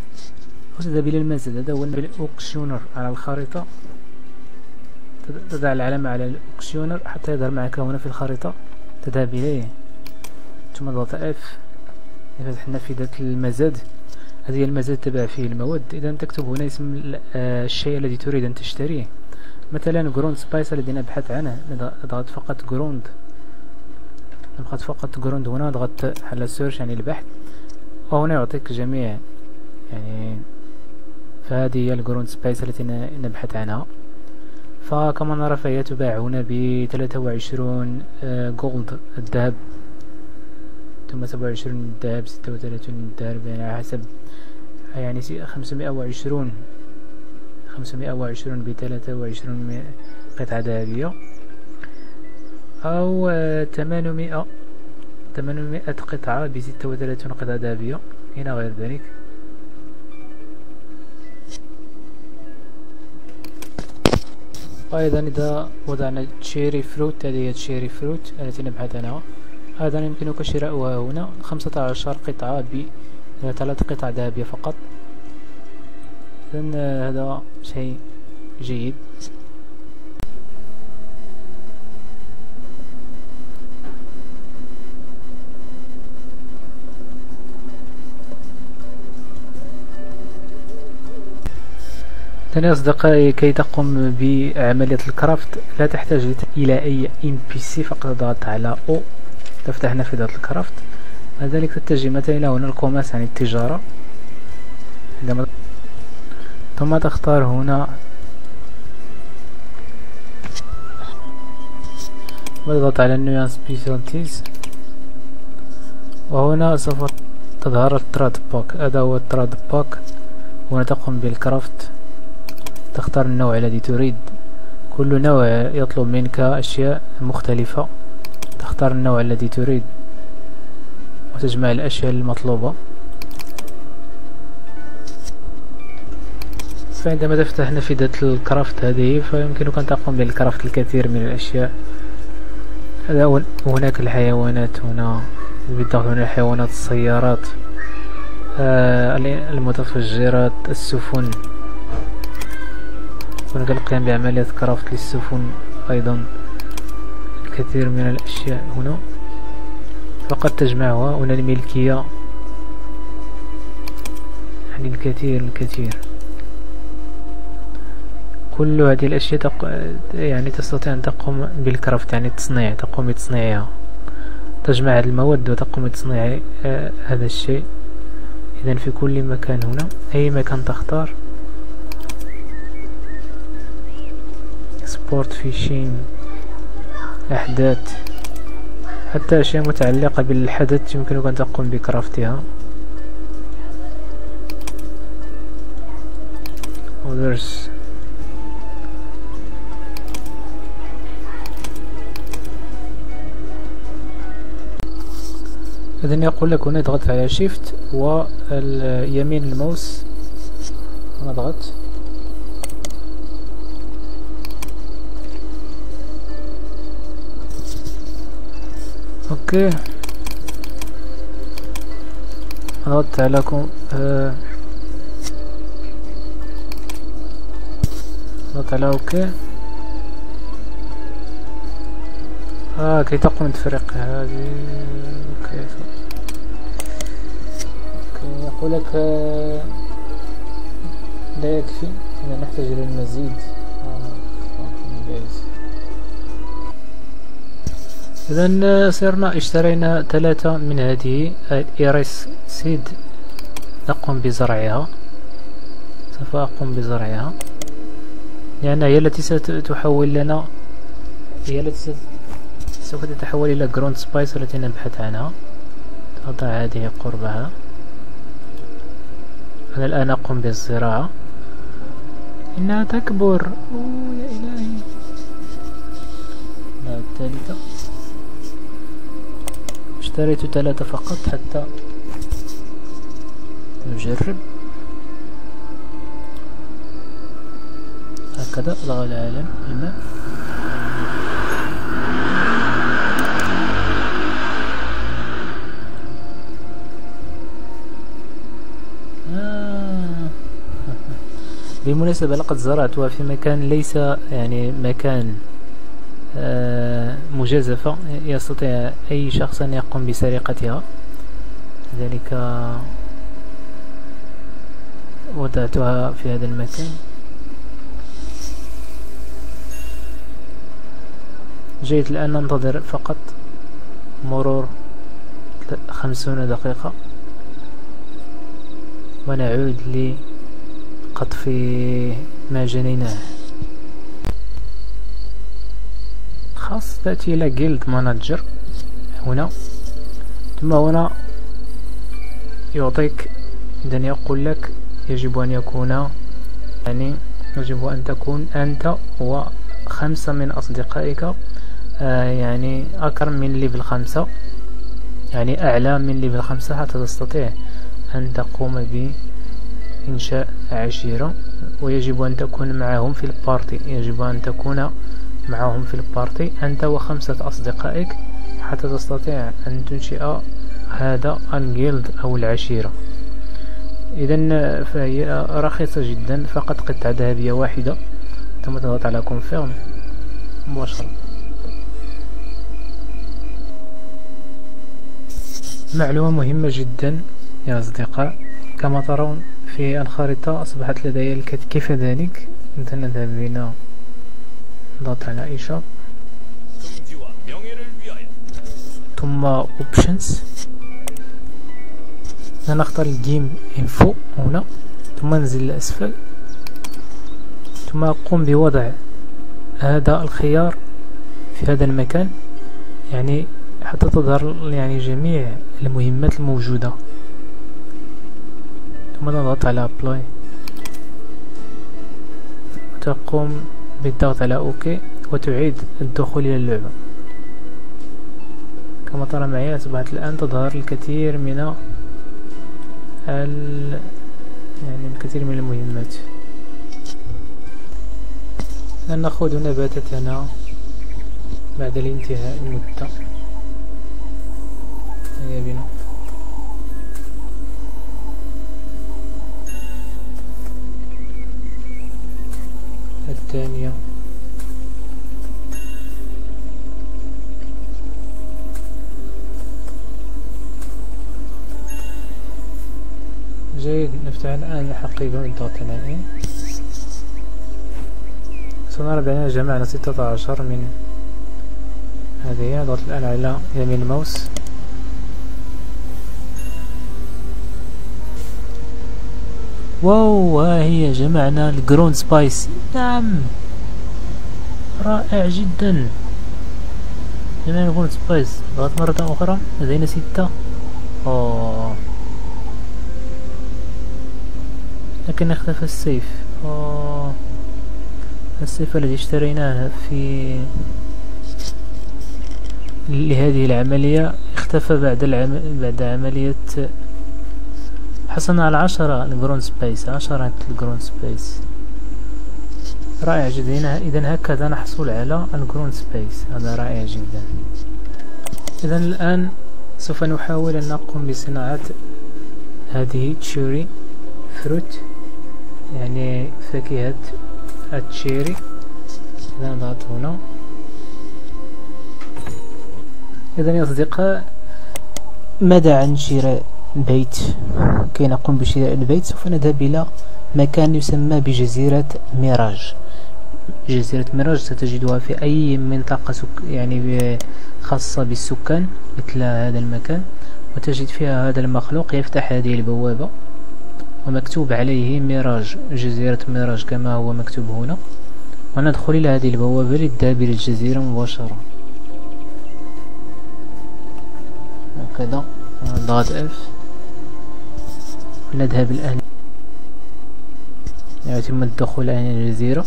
Speaker 1: وتذهب إلى المنزل هذا هو ال auctioneer على الخريطة. تضع العلامة على ال auctioneer حتى يظهر معك هنا في الخريطة. تذهب إليه. ثم ضغط F يفتح نافذة المزاد هذه هي المزاد تبع فيه المواد. إذا تكتب هنا اسم الشيء الذي تريد أن تشتريه. مثلا ground spice الذي نبحث عنه. نضغط فقط ground نضغط فقط ground هنا نضغط على search يعني البحث. وهنا يعطيك جميع يعني فهذه هي ال ground spice التي نبحث عنها. فكما نرى فهي تباع هنا ب 23 gold الذهب. ثم 27 الذهب 36 الذهب يعني على حسب يعني 520 520 ب 23 قطعة ذهبية. أو 800 800 قطعة ب 36 قطعة ذهبية هنا غير ذلك. وأيضا إذا وضعنا cherry fruit هذه هي cherry fruit التي نبحث عنها. أيضا يمكنك شراؤها هنا خمسة عشر قطعة ب ثلاث قطع ذهبية فقط. إذن هذا شيء جيد. ثاني أصدقائي كي تقوم بعملية ال craft لا تحتاج إلى أي NPC فقط تضغط على أو تفتح نافذة ال craft. بعد ذلك تتجه مثلا إلى هنا ال commerce يعني التجارة. عندما ثم تختار هنا وتضغط على new specialties وهنا سوف تظهر ال trade pack هذا هو ال trade pack هنا تقوم بال craft. تختار النوع الذي تريد. كل نوع يطلب منك أشياء مختلفة. تختار النوع الذي تريد وتجمع الأشياء المطلوبة. فعندما تفتح نافذة الكرافت هذه فيمكنك أن تقوم بالكرافت الكثير من الأشياء. هذا هناك الحيوانات هنا بالضغط هنا الحيوانات السيارات آه المتفجرات السفن. هناك القيام بعملية كرافت للسفن أيضا. الكثير من الأشياء هنا. فقد تجمعها هنا الملكية. يعني الكثير الكثير. كل هذه الأشياء تق... يعني تستطيع أن تقوم بالكرافت يعني التصنيع تقوم بتصنيعها. تجمع هذه المواد وتقوم بتصنيع آه هذا الشيء. إذا في كل مكان هنا. أي مكان تختار. سبورت فيشين أحداث. حتى أشياء متعلقة بالحدث يمكنك أن تقوم بكرافتها. Others. إذن يقول لك هنا اضغط على شيفت واليمين الماوس. نضغط okay. ضغطت عليكم آه. على okay. أه كي تقوم بتفريق هذه. okay okay يقول لك آه لا يكفي إذا نحتاج للمزيد اذا صرنا اشترينا ثلاثة من هذه ال iris seed. نقوم بزرعها. سوف أقوم بزرعها. لأن هي التي ستحول لنا هي التي سوف تتحول إلى ground spice التي نبحث عنها. تضع هذه قربها. أنا الآن اقوم بالزراعة. إنها تكبر. أوه يا إلهي. الثالثة اشتريت ثلاثة فقط حتى نجرب هكذا ضغط العالم. الماء آه. <laughs> بالمناسبة لقد زرعتها في مكان ليس يعني مكان مجازفة. يستطيع أي شخص أن يقوم بسرقتها. لذلك وضعتها في هذا المكان. جيد الآن ننتظر فقط. مرور خمسون دقيقة. ونعود لقطف ما جنيناه. خاص تأتي إلى جيلد مانجر هنا. ثم هنا يعطيك إذا يقول لك يجب أن يكون يعني يجب أن تكون أنت وخمسة من أصدقائك آه يعني أكرم من level خمسة يعني أعلى من level خمسة حتى تستطيع أن تقوم بإنشاء عشيرة. ويجب أن تكون معهم في ال party يجب أن تكون معهم في ال party أنت وخمسة أصدقائك حتى تستطيع أن تنشئ هذا ال guild أو العشيرة. إذا فهي رخيصة جدا. فقط قطعة ذهبية واحدة. ثم تضغط على confirm مباشرة. معلومة مهمة جدا يا أصدقاء. كما ترون في الخريطة أصبحت لدي الكثير كيف ذلك؟ نذهب بنا نضغط على E ثم options نختار ال game info هنا ثم ننزل لأسفل ثم أقوم بوضع هذا الخيار في هذا المكان يعني حتى تظهر يعني جميع المهمات الموجودة ثم نضغط على apply وتقوم بالضغط على okay وتعيد الدخول إلى اللعبة. كما ترى معي أصبحت الآن تظهر الكثير من ال... يعني الكثير من المهمات. نأخذ نباتتنا بعد الانتهاء المدة. هيا بنا. الثانية. جيد نفتح الآن الحقيبة نائم سنرى بأننا جمعنا ستة عشر من هذه اضغط الآن على يمين الماوس. واو ها هي جمعنا ال ground spice. نعم. رائع جدا. جمعنا ال ground spice. ضغط مرة أخرى. لدينا ستة. أوه. لكن اختفى السيف. أوه. السيف الذي اشتريناه في لهذه العملية اختفى بعد العم... بعد عملية حصلنا على عشرة ال ground spice عشرة ال ground spice. رائع جدا. إذا هكذا نحصل على ال ground spice. هذا رائع جدا. إذا الآن سوف نحاول أن نقوم بصناعة هذه cherry fruit يعني فاكهة ال cherry إذا نضغط هنا. إذا يا أصدقاء ماذا عن شراء البيت كي نقوم بشراء البيت سوف نذهب إلى مكان يسمى بجزيرة ميراج. جزيرة ميراج ستجدها في أي منطقة سك... يعني خاصة بالسكان مثل هذا المكان وتجد فيها هذا المخلوق يفتح هذه البوابة ومكتوب عليه ميراج جزيرة ميراج كما هو مكتوب هنا. وندخل إلى هذه البوابة للذهاب إلى الجزيرة مباشرة. هكذا. نضغط اف نذهب الآن. يتم الدخول إلى الجزيرة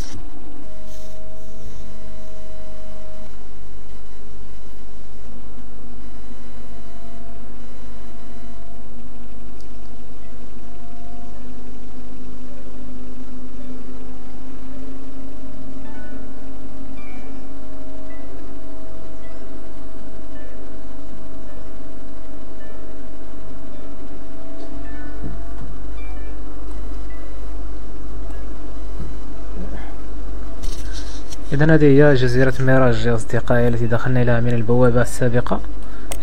Speaker 1: إذا هذه هي جزيرة ميراج يا أصدقائي التي دخلنا إليها من البوابة السابقة.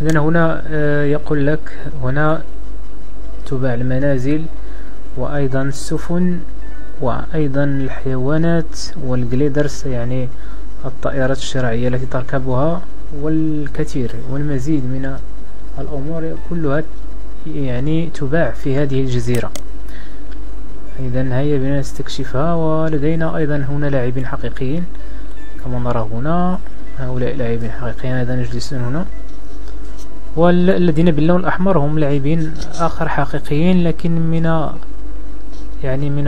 Speaker 1: إذا هنا آه، يقول لك هنا تباع المنازل وأيضا السفن وأيضا الحيوانات والجليدرز يعني الطائرات الشراعية التي تركبها والكثير والمزيد من الأمور كلها يعني تباع في هذه الجزيرة. إذا هيا بنا نستكشفها ولدينا أيضا هنا لاعبين حقيقيين. كما نرى هنا هؤلاء لاعبين حقيقيين أيضا يجلسون هنا. والذين باللون الأحمر هم لاعبين آخر حقيقيين لكن من يعني من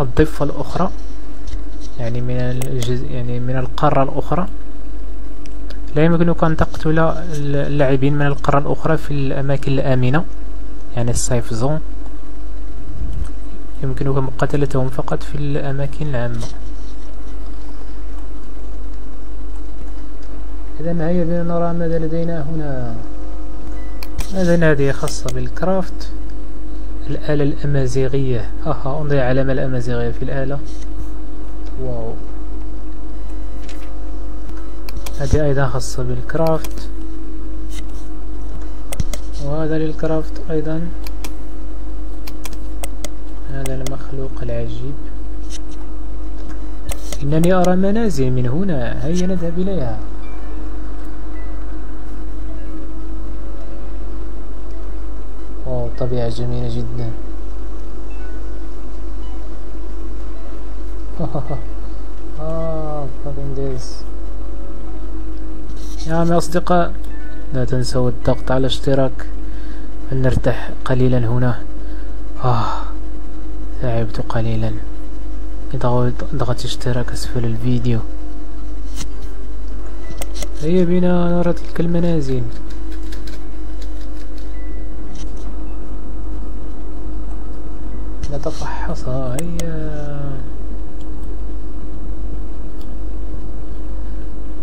Speaker 1: الضفة الأخرى يعني من الجزء يعني من القارة الأخرى. لا يمكنك أن تقتل اللاعبين من القارة الأخرى في الأماكن الآمنة يعني السيف زون. يمكنك مقاتلتهم فقط في الأماكن العامة. إذا هيا بنا نرى ماذا لدينا هنا؟ إذا هذه خاصة بالكرافت؟ الآلة الأمازيغية. أها انظر علامة الأمازيغية في الآلة. واو. هذه أيضا خاصة بالكرافت. وهذا للكرافت أيضا. هذا المخلوق العجيب. إنني أرى منازل من هنا. هيا نذهب إليها. أوه طبيعة جميلة جدا. <laughs> آه يا أصدقاء لا تنسوا الضغط على الاشتراك. فلنرتاح قليلا هنا؟ آه تعبت قليلا. إضغط اشتراك أسفل الفيديو. هيا بنا نرى تلك المنازل. نتفحصها هيا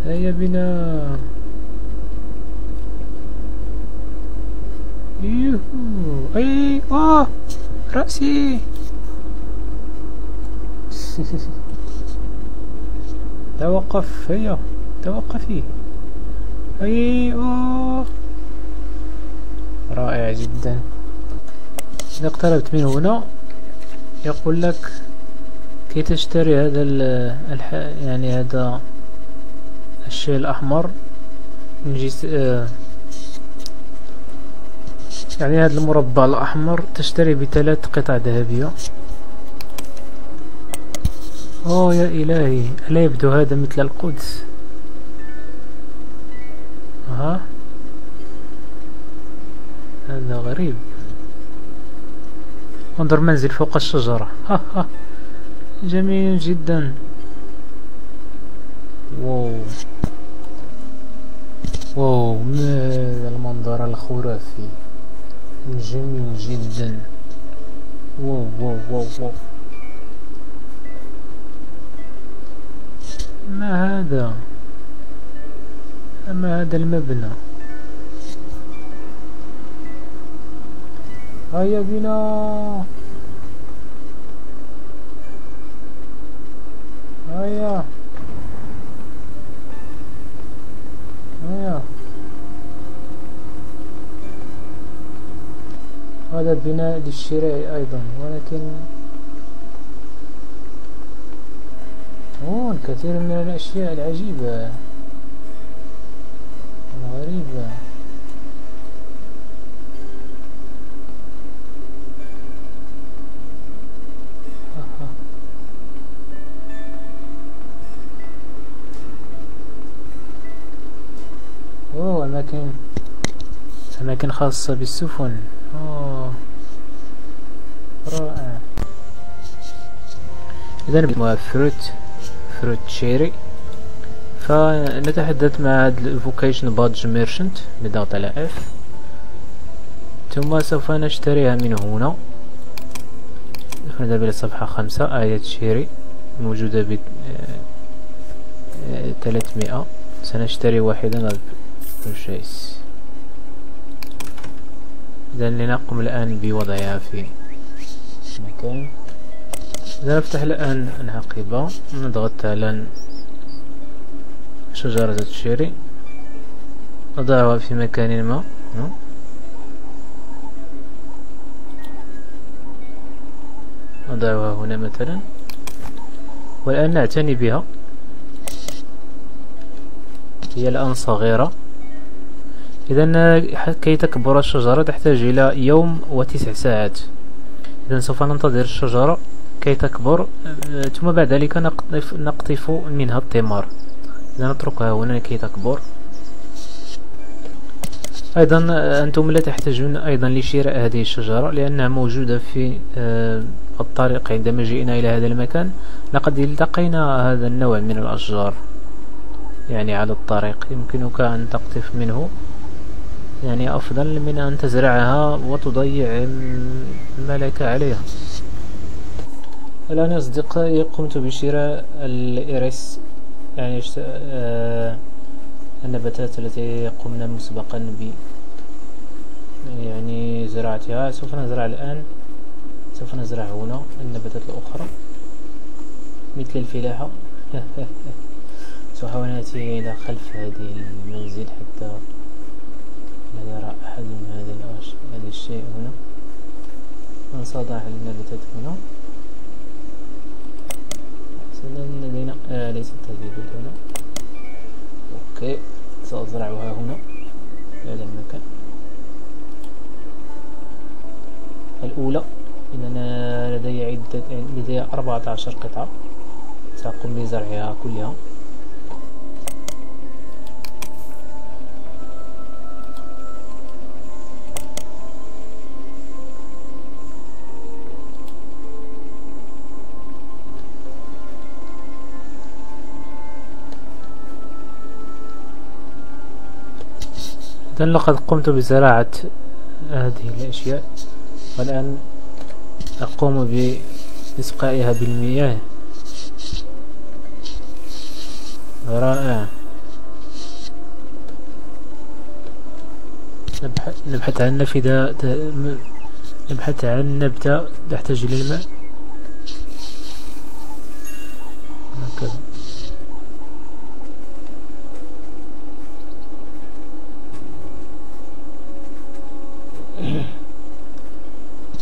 Speaker 1: هيا بنا. يوهو أي آه رأسي. <laughs> توقف هيا توقفي. أي اوه رائع جدا. إذا اقتربت من هنا يقول لك كي تشتري هذا الح... يعني هذا الشيء الأحمر نجي آه يعني هذا المربع الأحمر تشتري بثلاث قطع ذهبية. أوه يا إلهي ألا يبدو هذا مثل القدس؟ ها هذا غريب. انظر منزل فوق الشجرة. ها ها. جميل جدا. واو. واو ما المنظر الخرافي. جميل جدا. واو واو واو واو. ما هذا؟ ما هذا المبنى؟ هيا بنا. هيا. هيا. هذا بناء للشراء أيضا ولكن هون كثير من الأشياء العجيبة الغريبة. أماكن أماكن خاصة بالسفن. أوه. رائع. إذا فروت fruit cherry فنتحدث مع ال vocation badge merchant بضغط على F ثم سوف نشتريها من هنا. نذهب إلى صفحة خمسة هي ال cherry موجودة ب ثلاثمائة سنشتري واحدا purchase إذا لنقوم الآن بوضعها في مكان. إذا نفتح الآن العقيبة نضغط على شجرة الشيري نضعها في مكان ما. نضعها هنا مثلا. والآن نعتني بها. هي الآن صغيرة. إذا كي تكبر الشجرة تحتاج إلى يوم وتسع ساعات. إذا سوف ننتظر الشجرة كي تكبر ثم بعد ذلك نقطف, نقطف منها الثمار. إذا نتركها هنا كي تكبر. أيضا أنتم لا تحتاجون أيضا لشراء هذه الشجرة لأنها موجودة في آه، الطريق عندما جئنا إلى هذا المكان. لقد التقينا هذا النوع من الأشجار يعني على الطريق. يمكنك أن تقطف منه. يعني أفضل من أن تزرعها وتضيع ما لك عليها. الآن أصدقائي قمت بشراء الإيريس يعني آه النباتات التي قمنا مسبقا ب يعني زراعتها. سوف نزرع الآن سوف نزرع هنا النباتات الأخرى مثل الفلاحة. <laughs> سوف نأتي إلى خلف هذه المنزل حتى لا يرى أحد من هذا هذا الشيء هنا. نصدع النباتات هنا. حسنا لدينا آه ليست هذه هنا. أوكي. سأزرعها هنا. هذا المكان. الأولى. إذا لدي عدة لدي أربعة عشر قطعة سأقوم بزرعها كلها. لقد قمت بزراعة هذه الأشياء والآن أقوم بإسقائها بالمياه. رائع. نبحث عن نفذة نبحث عن نبتة تحتاج للماء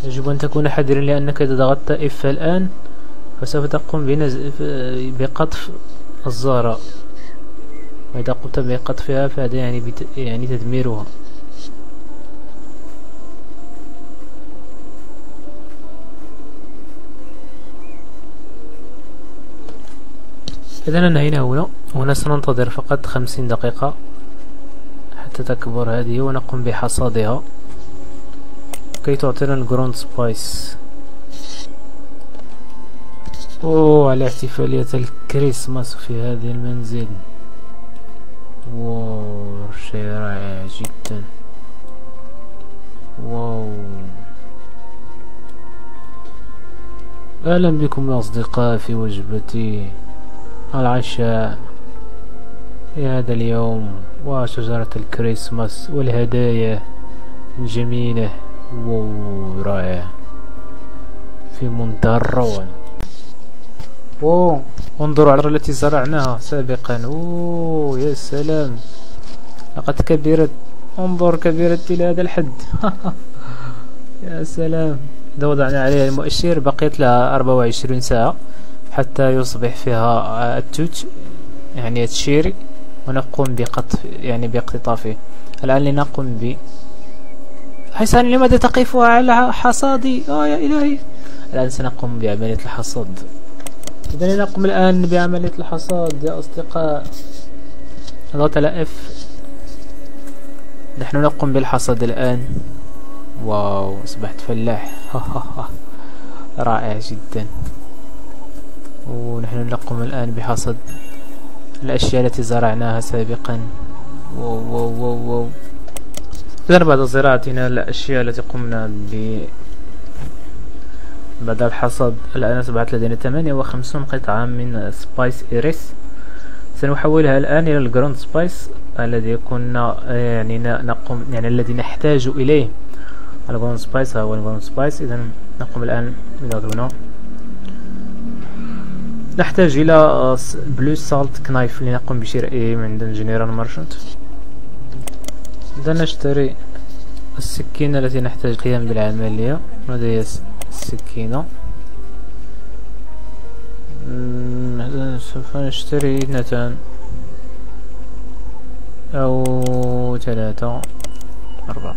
Speaker 1: يجب أن تكون حذرا لأنك إذا ضغطت F الآن فسوف تقوم بنز... بقطف الزهرة وإذا قمت بقطفها فهذا يعني بت... يعني تدميرها. إذا انهينا هنا. هنا سننتظر فقط خمسين دقيقة حتى تكبر هذه ونقوم بحصادها. كي تعطينا ال ground spice اوه على احتفالية الكريسماس في هذا المنزل. واو شيء رائع جدا. واو. أهلا بكم يا أصدقاء في وجبتي العشاء في هذا اليوم وشجرة الكريسماس والهدايا الجميلة. واو رائع في منتهى الروعة اوه انظروا على التي زرعناها سابقا. اوه يا سلام. لقد كبرت. انظر كبرت إلى هذا الحد. <laughs> يا سلام. اذا وضعنا عليها المؤشر. بقيت لها 24 ساعة حتى يصبح فيها التوت يعني ال cherry ونقوم بقطف يعني باقتطافه. الآن لنقوم ب حسان لماذا تقف على حصادي؟ آه يا إلهي. الآن سنقوم بعملية الحصاد. إذا نقوم الآن بعملية الحصاد يا أصدقاء. اضغط على F نحن نقوم بالحصاد الآن. واو أصبحت فلاح. <laughs> رائع جدا. ونحن نقوم الآن بحصد الأشياء التي زرعناها سابقا. واو واو واو, واو. إذا بعد زراعتنا الأشياء التي قمنا ب بعد الحصاد الآن أصبحت لدينا 58 قطعة من spice iris سنحولها الآن إلى ال ground spice الذي كنا يعني نقوم يعني الذي نحتاج إليه. ال ground spice هو ال ground spice إذا نقوم الآن هنا. نحتاج إلى Blue Salt knife لنقوم بشرائه من general merchant إذا نشتري السكينة التي نحتاج القيام بالعملية هي السكينة. سوف نشتري اثنتان أو ثلاثة أربعة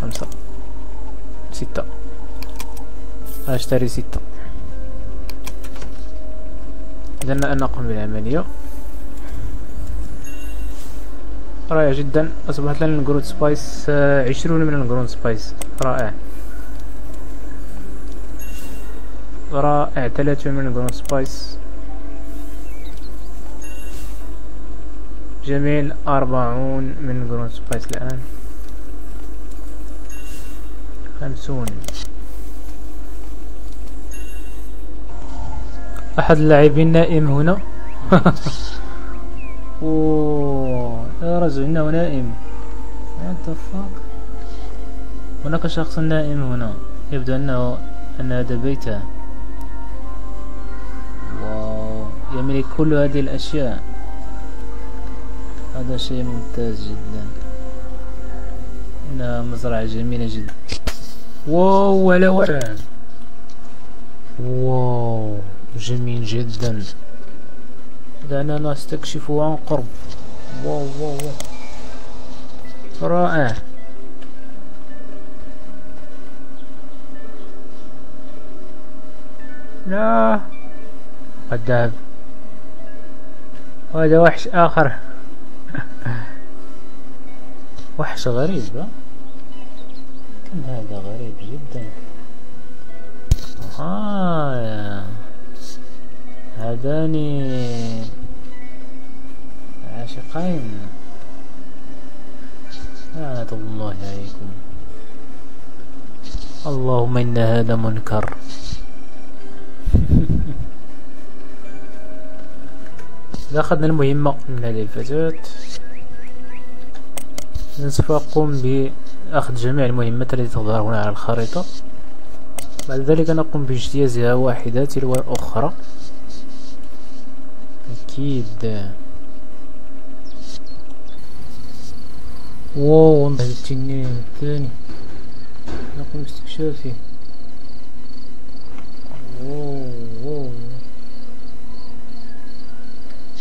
Speaker 1: خمسة ستة. أشتري ستة. إذا نقوم بالعملية. رائع جدا. أصبحت لنا ال ground spice آه، عشرون من ال ground spice. رائع. رائع. ثلاثون من ال ground spice. جميل. أربعون من ground spice الآن. خمسون. أحد اللاعبين نائم هنا. <laughs> أوه يا رجل إنه نائم. the fuck هناك شخص نائم هنا. يبدو أنه أن هذا بيته. wow يملك كل هذه الأشياء. هذا شيء ممتاز جدا. إنها مزرعة جميلة جدا. wow ولا wow جميل جدا. دعنا نستكشف عن قرب. wow wow wow. رائع. لا. قد وهذا وحش آخر. <laughs> وحش غريب كم هذا غريب جدا. آه. هذان عاشقين لعنة الله عليكم. اللهم إن هذا منكر. إذا أخذنا المهمة من هذه الفتاة سوف أقوم بأخذ جميع المهمات التي تظهر هنا على الخريطة. بعد ذلك نقوم باجتيازها واحدة تلو الأخرى. أكيد. wow هذا التنين الثاني نقوم باستكشافه wow wow.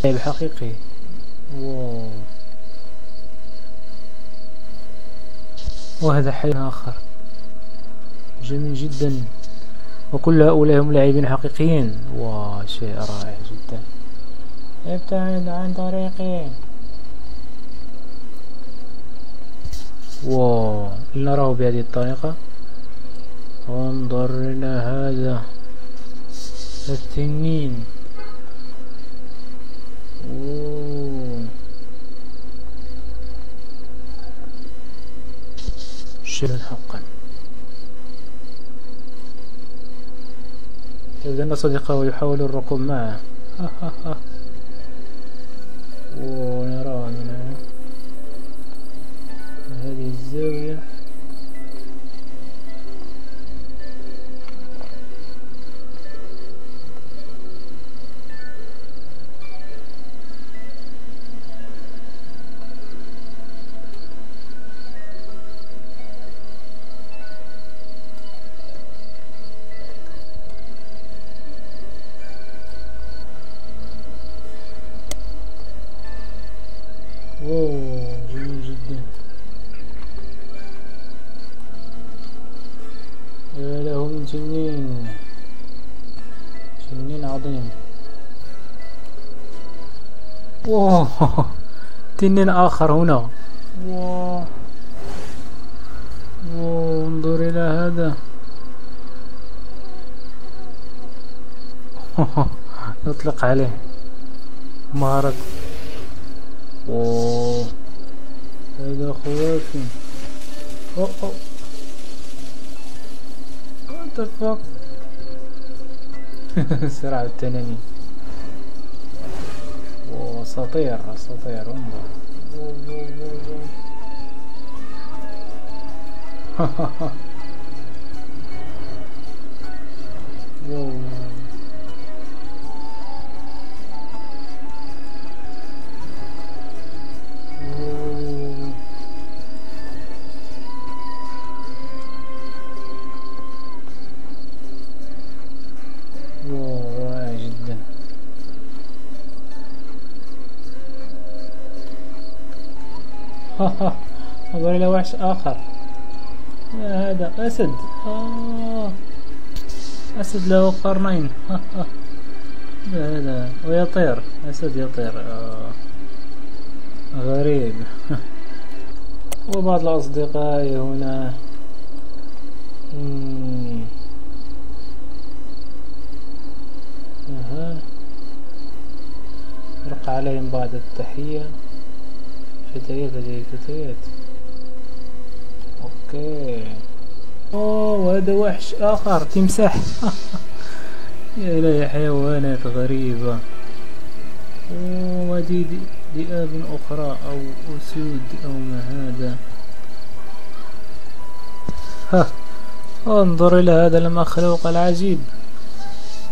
Speaker 1: لعب حقيقي wow. وهذا حي آخر. جميل جدا. وكل هؤلاء هم لاعبين حقيقيين. وشيء رائع جدا. ابتعد عن طريقي. واو لنراه بهذه الطريقة. وانظر إلى هذا التنين شيء حقا. يبدو أن صديقه يحاول الركوب معه. <laughs> ونراه من هذه Yeah. واو. تنين آخر هنا. واو. انظر إلى هذا. <laughs> نطلق عليه. مهارة اوه هذا خوافي اوه اوه the fuck? <laughs> سرعة التنانين. وسطير سطير انظر <laughs> نظر إلى وحش آخر. هذا أسد. آه. أسد له قرنين. <laughs> هذا ويطير. أسد يطير. آه. غريب. <laughs> وبعض الأصدقاء هنا. رق عليهم بعد التحية. فتيات هذه فتيات أوكي. أوه وهذا وحش آخر تمساح <laughs> يا الهي حيوانات غريبة. وهذه ذئاب أخرى أو أسود أو ما هذا. ها انظر إلى هذا المخلوق العجيب.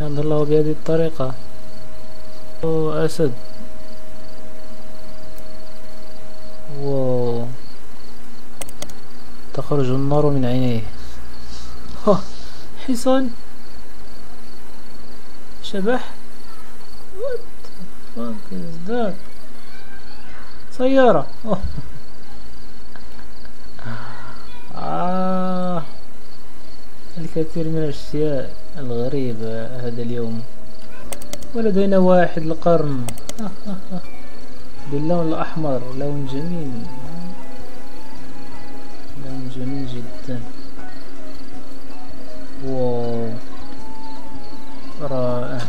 Speaker 1: ينظر له بهذه الطريقة. أوه أسد. واو تخرج النار من عينيه. حصان. شبح. سيارة. آه. الكثير من الأشياء الغريبة هذا اليوم. ولدينا واحد القرن. باللون الأحمر لون جميل. لون جميل جدا. واو. رائع.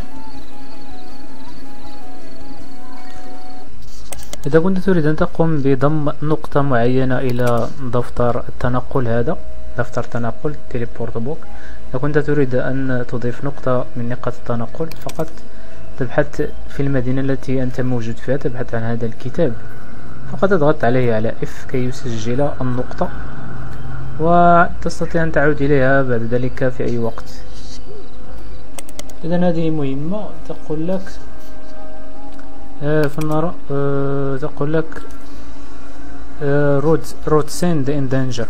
Speaker 1: إذا كنت تريد أن تقوم بضم نقطة معينة إلى دفتر التنقل هذا دفتر تنقل teleport book إذا كنت تريد أن تضيف نقطة من نقاط التنقل فقط تبحث في المدينة التي أنت موجود فيها تبحث عن هذا الكتاب. فقط تضغط عليه على F كي يسجل النقطة وتستطيع أن تعود إليها بعد ذلك في أي وقت. إذا هذه مهمة تقول لك آه، في النار آه، تقول لك رود رود سيند ان دانجر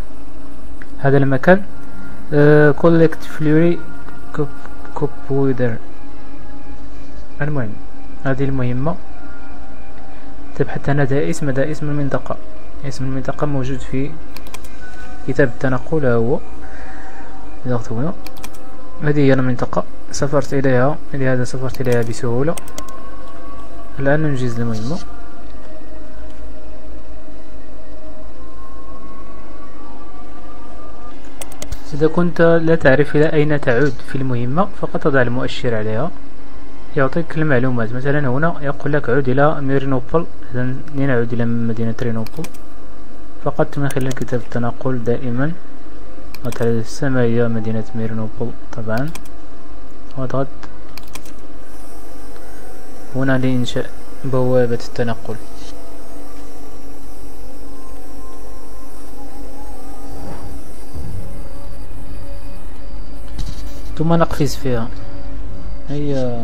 Speaker 1: هذا المكان كولكت فلوري كوب ويدر المهم هذه المهمة. تبحث عن هذا اسم هذا اسم المنطقة. اسم المنطقة موجود في كتاب التنقل هو. ضغط هنا. هذه هي المنطقة. سافرت إليها. لهذا سافرت إليها بسهولة. الآن ننجز المهمة. إذا كنت لا تعرف إلى أين تعود في المهمة فقط تضع المؤشر عليها. يعطيك المعلومات. مثلا هنا يقول لك عود إلى ميرينوبل. إذا لنعود إلى مدينة رينوبل. فقط من خلال كتاب التنقل دائما على السماء هي مدينة ميرينوبل. طبعا. واضغط هنا لإنشاء بوابة التنقل. ثم نقفز فيها. هي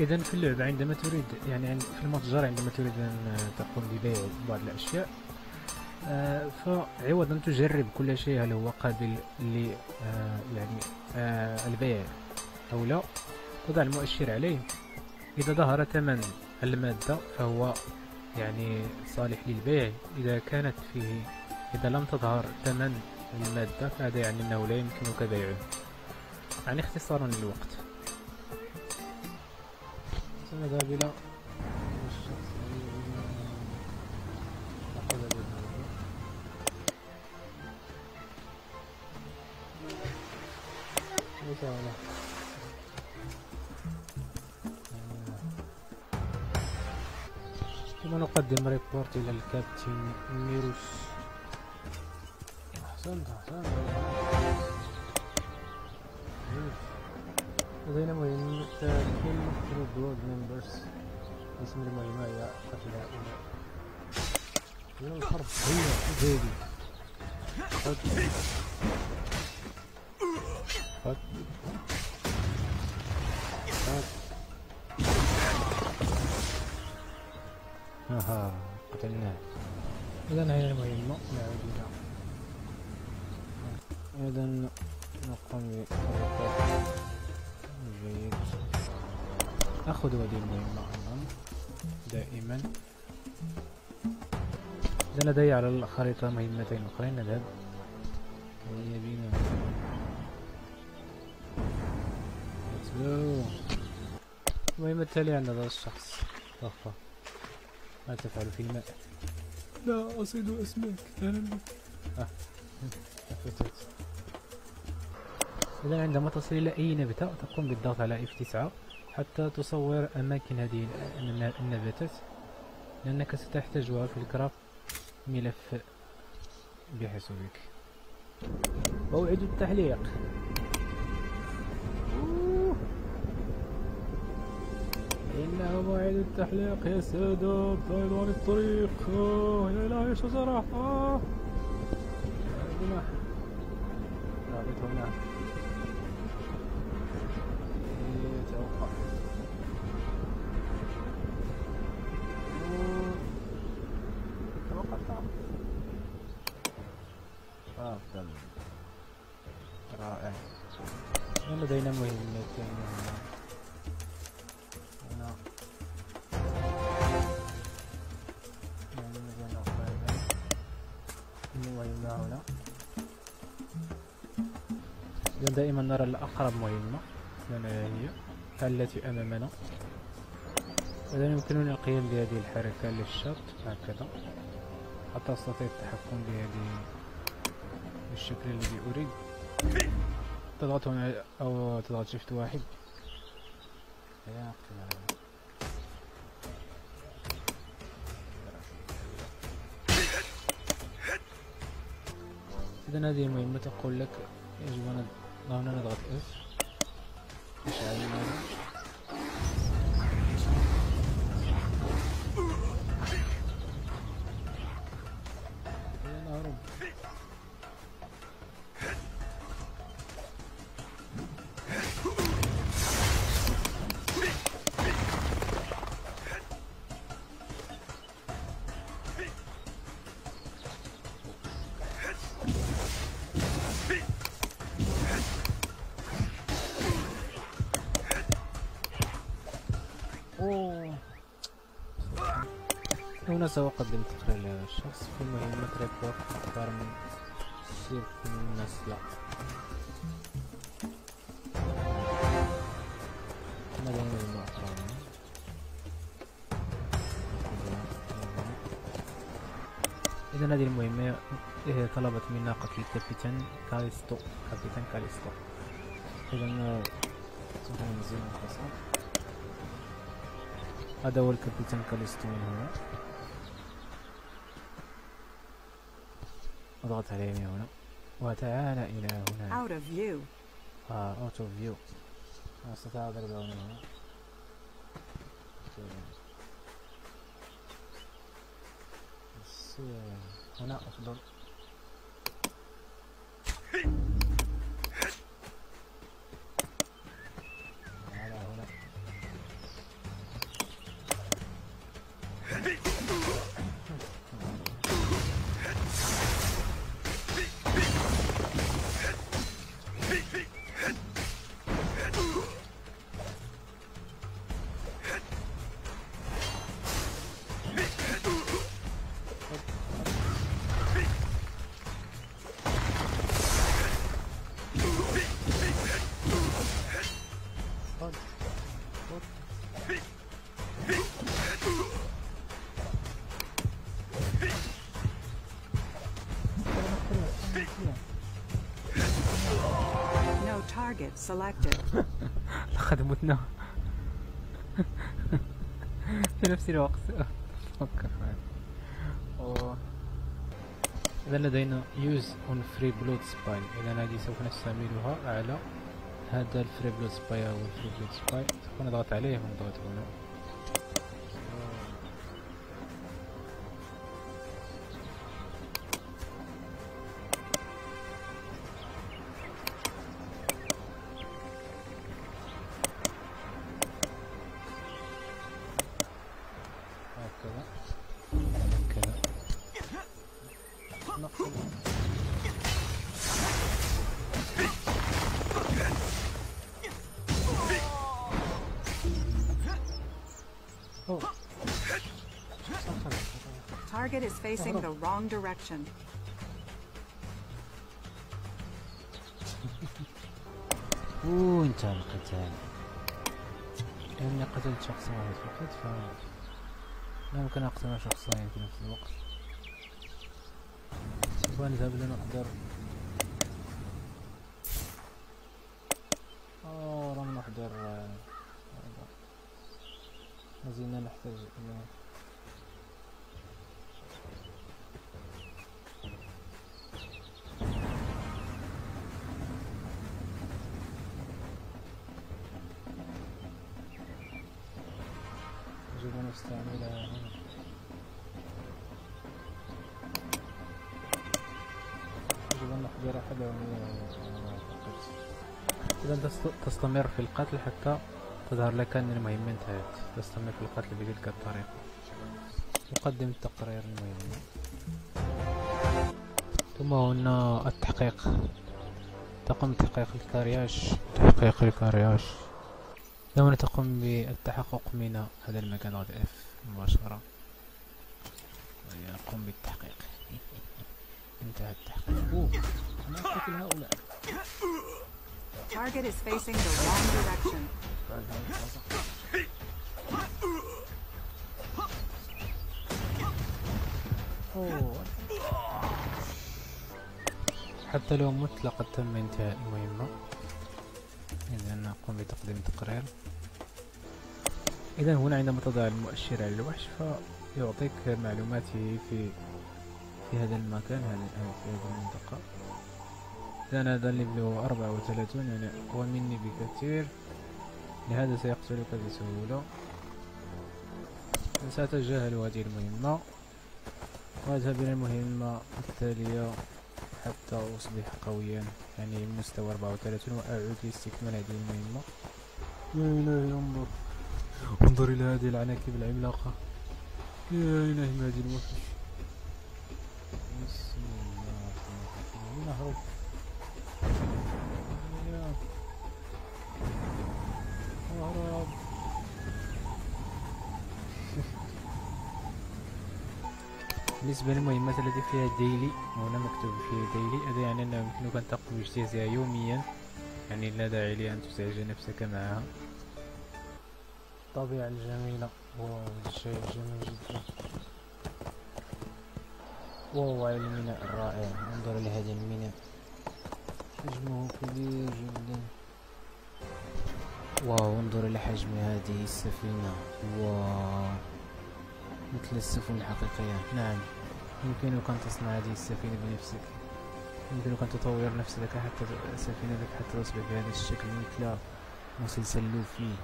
Speaker 1: إذا في اللعبة عندما تريد يعني في المتجر عندما تريد أن تقوم ببيع بعض الأشياء آه، فعوض أن تجرب كل شيء هل هو قابل ل آه، يعني آه، البيع أو لا. تضع المؤشر عليه. إذا ظهر ثمن المادة فهو يعني صالح للبيع. إذا كانت فيه إذا لم تظهر ثمن المادة فهذا يعني أنه لا يمكنك بيعه. يعني اختصارا للوقت. سنذهب إلى ثم نقدم ريبورت إلى الكابتن ميروس. أحسنت أحسنت. لدينا مهمة جروب ممبرز اسم المهمة هي قتل هؤلاء من الحرب هي زيدي قد قد قد أها قتلناه. اذا هي المهمة نعود إلى. إذا نقوم أخذ هذه المهمة أيضا دائما. إذا لدي على الخريطة مهمتين أخرين نذهب هيا بنا المهمة التالية عند هذا الشخص. ضغطة ما تفعل في الماء. لا أصيد أسماك. أهلا بك. آه. إذا عندما تصل إلى أي نبتة تقوم بالضغط على F9 حتى تصور أماكن هذه النباتات لأنك ستحتاجها في الكراف ملف بحسابك موعد التحليق. إنه موعد التحليق يا سادة طيران الطريق يا إلهي شجرة آه دائما نرى الأقرب مهمة لنا هي التي أمامنا. إذا يمكنني القيام بهذه الحركة للشط هكذا. حتى أستطيع التحكم بهذه بالشكل الذي أريد. تضغط هنا أو تضغط شفت واحد. إذا هذه المهمة تقول لك يجب أن هنا نضغط F اشعل النار مهمة report أكثر من أخرى إذا هذه المهمة هي طلبت منا قتل الكابيتان كاليستو. كابيتان كاليستو. إذا سوف هذا هو الكابيتان كاليستو من هنا. اضغط عليه من هنا. وتعال إلى هنا.
Speaker 3: Out of view.
Speaker 1: آه out of view أستطيع ضربه هنا. بس آه، هنا
Speaker 3: أفضل. <laughs>
Speaker 1: لقد متنا. <laughs> في نفس الوقت. <laughs> فكر. إذا لدينا use on free blood spy إذا هذه سوف نستعملها على هذا ال free blood spy أو ال free blood spy سوف نضغط عليه ونضغط هنا
Speaker 3: facing the wrong direction. <laughs>
Speaker 1: وانتهى القتال لأني قتلت شخص واحد فقط ف لا يمكن أقتل شخصين في نفس الوقت سوف نذهب لنحضر أوه لم نحضر آه، هذا. ما زلنا نحتاج إلى فقط إذا تست- تستمر في القتل حتى تظهر لك أن المهمة انتهت. تستمر في القتل بتلك الطريقة. نقدم التقرير المهمة. ثم هنا التحقيق. تقوم بتحقيق الكارياش. تحقيق الكارياش. لو تقوم بالتحقق من هذا المكان غاد إف مباشرة. ويقوم بالتحقيق. <laughs> انتهى التحقيق. أوه. أنا أقتل هؤلاء.
Speaker 3: Target is facing the wrong direction.
Speaker 1: حتى لو مت لقد تم انتهاء المهمة. إذا نقوم بتقديم تقرير إذا هنا عندما تضع المؤشر على الوحش فيعطيك معلوماته في في هذا المكان هذا في هذه المنطقة. إذا هذا الليفل هو أربعة وثلاثون يعني أقوى مني بكثير. لهذا سيقتلك بسهولة. سأتجاهل هذه المهمة. وأذهب إلى المهمة التالية حتى أصبح قويا يعني مستوى 34 وأعود لاستكمال هذه المهمة. يا إلهي انظر انظر إلى هذه العناكب العملاقة. يا إلهي ما هذه الوحش بسم الله الرحمن الرحيم. نهرب يا اهرب بالنسبة للمهمات التي فيها ديلي هنا مكتوب فيها ديلي هذا يعني أنه يمكنك أن تقوم باجتيازها يوميا يعني لا داعي لأن تزعج نفسك معها. الطبيعة الجميلة wow الشيء جميل جدا. wow على الميناء الرائع. انظر لهذا الميناء. حجمه كبير جدا. wow انظر إلى حجم هذه السفينة. wow مثل السفن الحقيقية. نعم. يمكنك أن تصنع هذه السفينة بنفسك. يمكنك أن تطور نفسك حتى سفينتك حتى تصبح بهذا الشكل مثل مسلسل لوفي.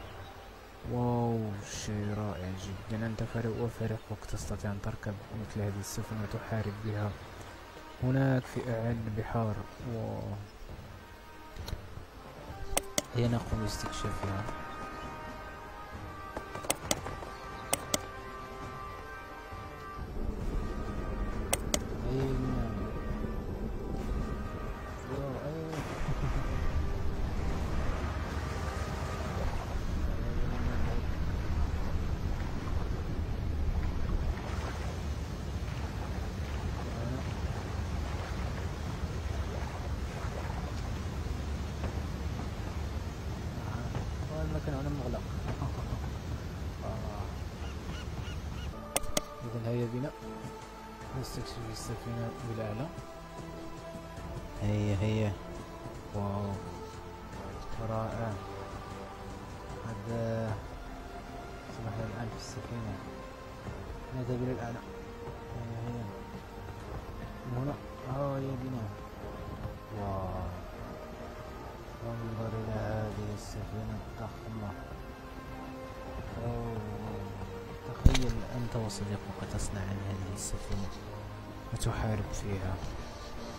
Speaker 1: واو شيء رائع جدا. أنت فريق وفريقك تستطيع أن تركب مثل هذه السفن وتحارب بها. هناك في أعلى البحار واو. هي نقوم باستكشافها. in أنت وصديقك تصنعان هذه السفينة وتحارب فيها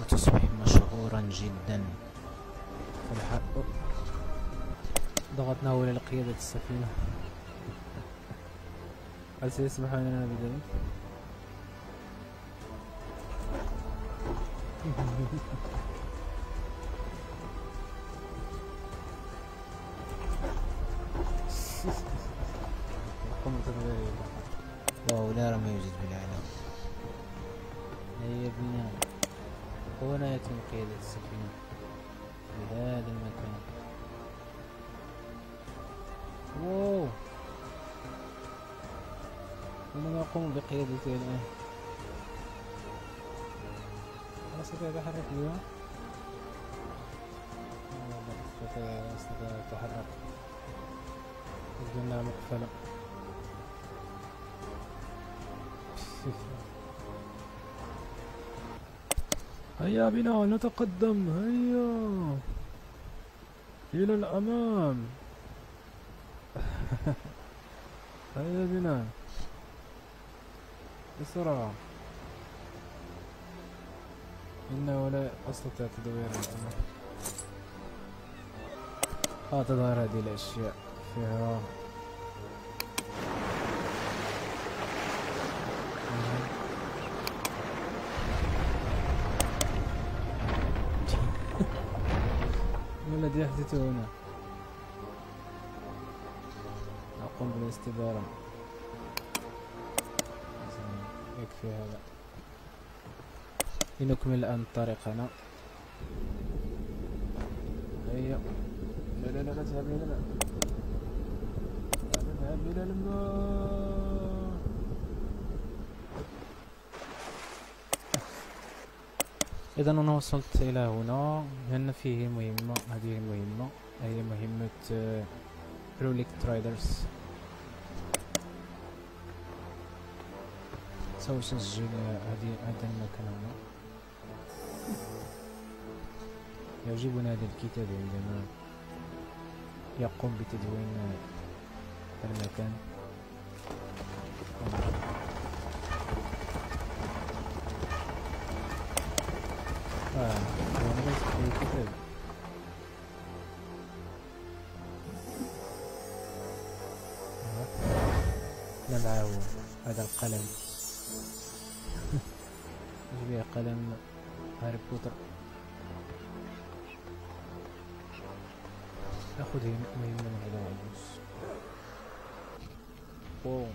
Speaker 1: وتصبح مشهورا جدا. أوب. ضغطناه إلى قيادة السفينة هل سيسمح لنا بذلك؟ هيا بنا نتقدم. هيا. إلى الأمام. <laughs> هيا بنا. بسرعة إنه لا أستطيع تدوير الأمام. آه تظهر هذه الأشياء. فيها الذي يحدث هنا أقوم بالاستدارة يكفي هذا لنكمل الآن طريقنا هيا لا لا لا لا تذهب إلى الماء لا تذهب إلى الماء إذا أنا وصلت إلى هنا. لأن فيه مهمة هذه المهمة. هي مهمة روليك ترايدرز سوف أسجل هذه هذا المكان. هنا يعجبنا هذا الكتاب عندما يقوم بتدوين المكان. آه آه. نبعه هذا القلم يشبه قلم هاري بوتر ناخذ مهمة من هذا العجوز اوه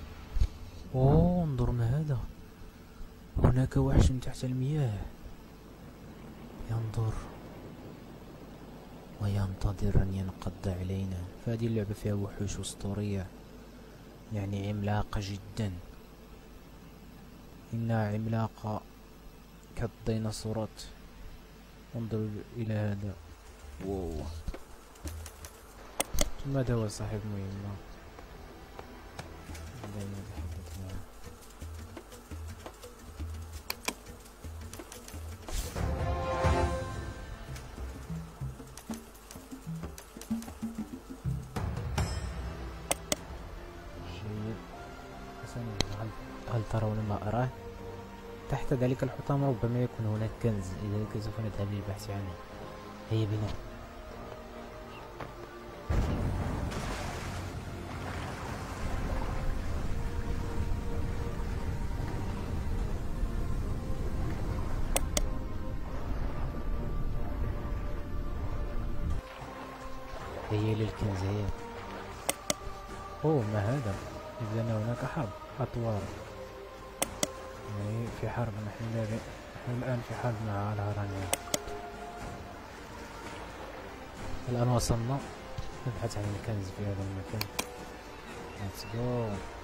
Speaker 1: اوه انظر ما هذا هناك وحش تحت المياه ينظر. وينتظر أن ينقض علينا. فهذه اللعبة فيها وحوش أسطورية. يعني عملاقة جدا. إنها عملاقة كالديناصورات. انظر إلى هذا. واو. ماذا هو صاحب مهمة ذلك الحطام ربما يكون هناك كنز. لذلك سوف نذهب للبحث عنه هيا بنا في حرب نحن نحن الآن في حرب مع الهرانيين الآن وصلنا. نبحث عن الكنز في هذا المكان. Let's go.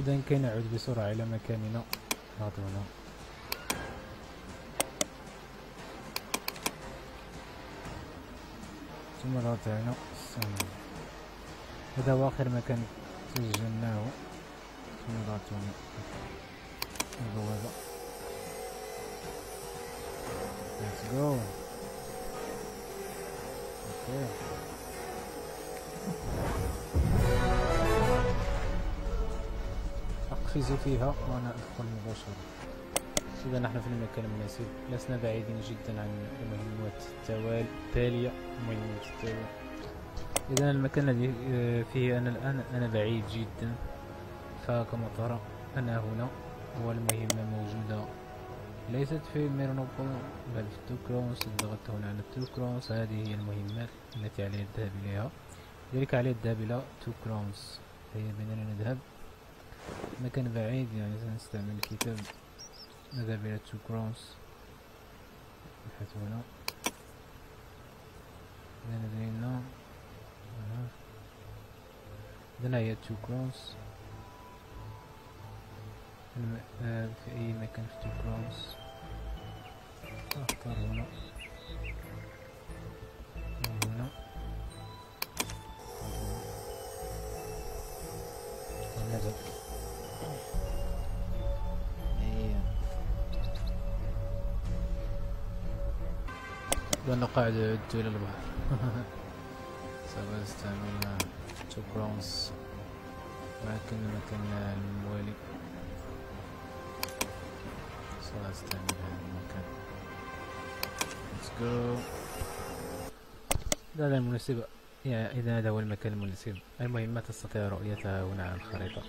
Speaker 1: إذا كي نعود بسرعة إلى مكاننا. ناظرنا ثم رجعنا هذا هو آخر مكان سجلناه. ثم رجعنا البوابة Let's go. Okay. أقفز فيها وأنا أدخل مباشرة إذا نحن في المكان المناسب لسنا بعيدين جدا عن المهمات التالية مهمة التالية إذا المكان الذي آه، فيه أنا الآن أنا بعيد جدا. فكما ترى أنا هنا والمهمة موجودة. ليست في Marianople بل في Two Crowns ضغطت هنا على Two Crowns هذه هي المهمات التي علي الذهاب إليها. لذلك علي الذهاب إلى Two Crowns هيا بنا نذهب. مكان بعيد يعني سنستعمل الكتاب. نذهب إلى Two Crowns نبحث هنا. إذا لدينا هنا هي Two Crowns الم- آه، في أي مكان في Two Crowns أختار هنا. لأنه قاعد يعد إلى البحر. <laughs> سوف استعمل تو براونز لكن مكان الموالي. سأستعمل هذا المكان. Let's go. هذا المناسبة. يا إذا هذا هو المكان المناسب. المهمة تستطيع رؤيتها هنا على الخريطة.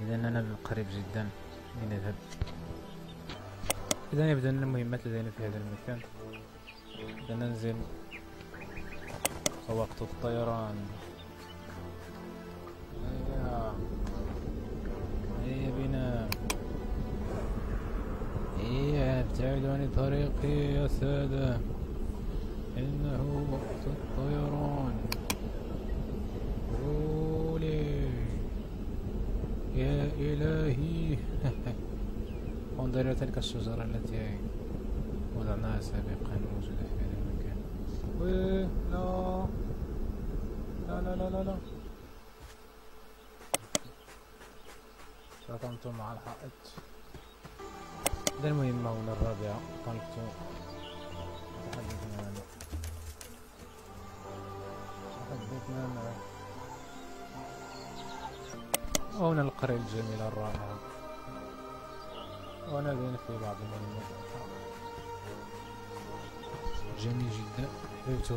Speaker 1: إذا أنا قريب جدا. لنذهب. إذا يبدأ أن المهمات لدينا في هذا المكان. إذا ننزل وقت الطيران. هيا هيا بنا؟ هيا ابتعدوا عن طريقي يا سادة؟ إنه وقت الطيران. قولي يا إلهي. <laughs> انظر إلى تلك الشجرة التي وضعناها سابقا موجودة في هذا المكان وي لا لا لا لا لا لا صدمت مع الحائط هذا المهمة ولا الرابعة طلبت تحدثنا عنه تحدثنا معه وهنا القرية الجميلة الرائعة ونادينا في بعض المهمات جميل جدا حبيت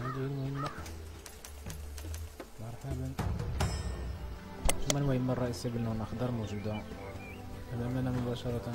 Speaker 1: هذه المهمة مرحبا المهمة الرئيسية باللون الأخضر موجودة مباشرة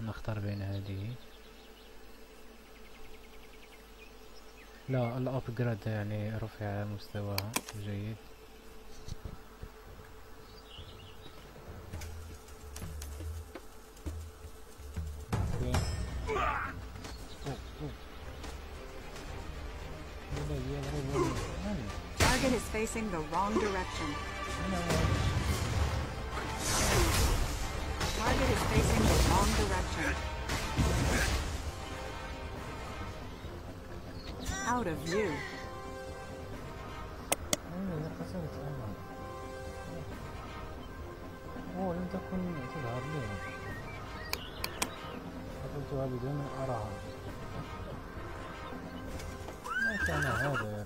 Speaker 1: أن أختار بين هذه؟ لا الأبجريد يعني رفع مستواها جيد.
Speaker 3: Of view.
Speaker 1: أنا قتلت أنا أوه لم تكن تظهر لي قتلتها بدون أن أراها ما كان هذا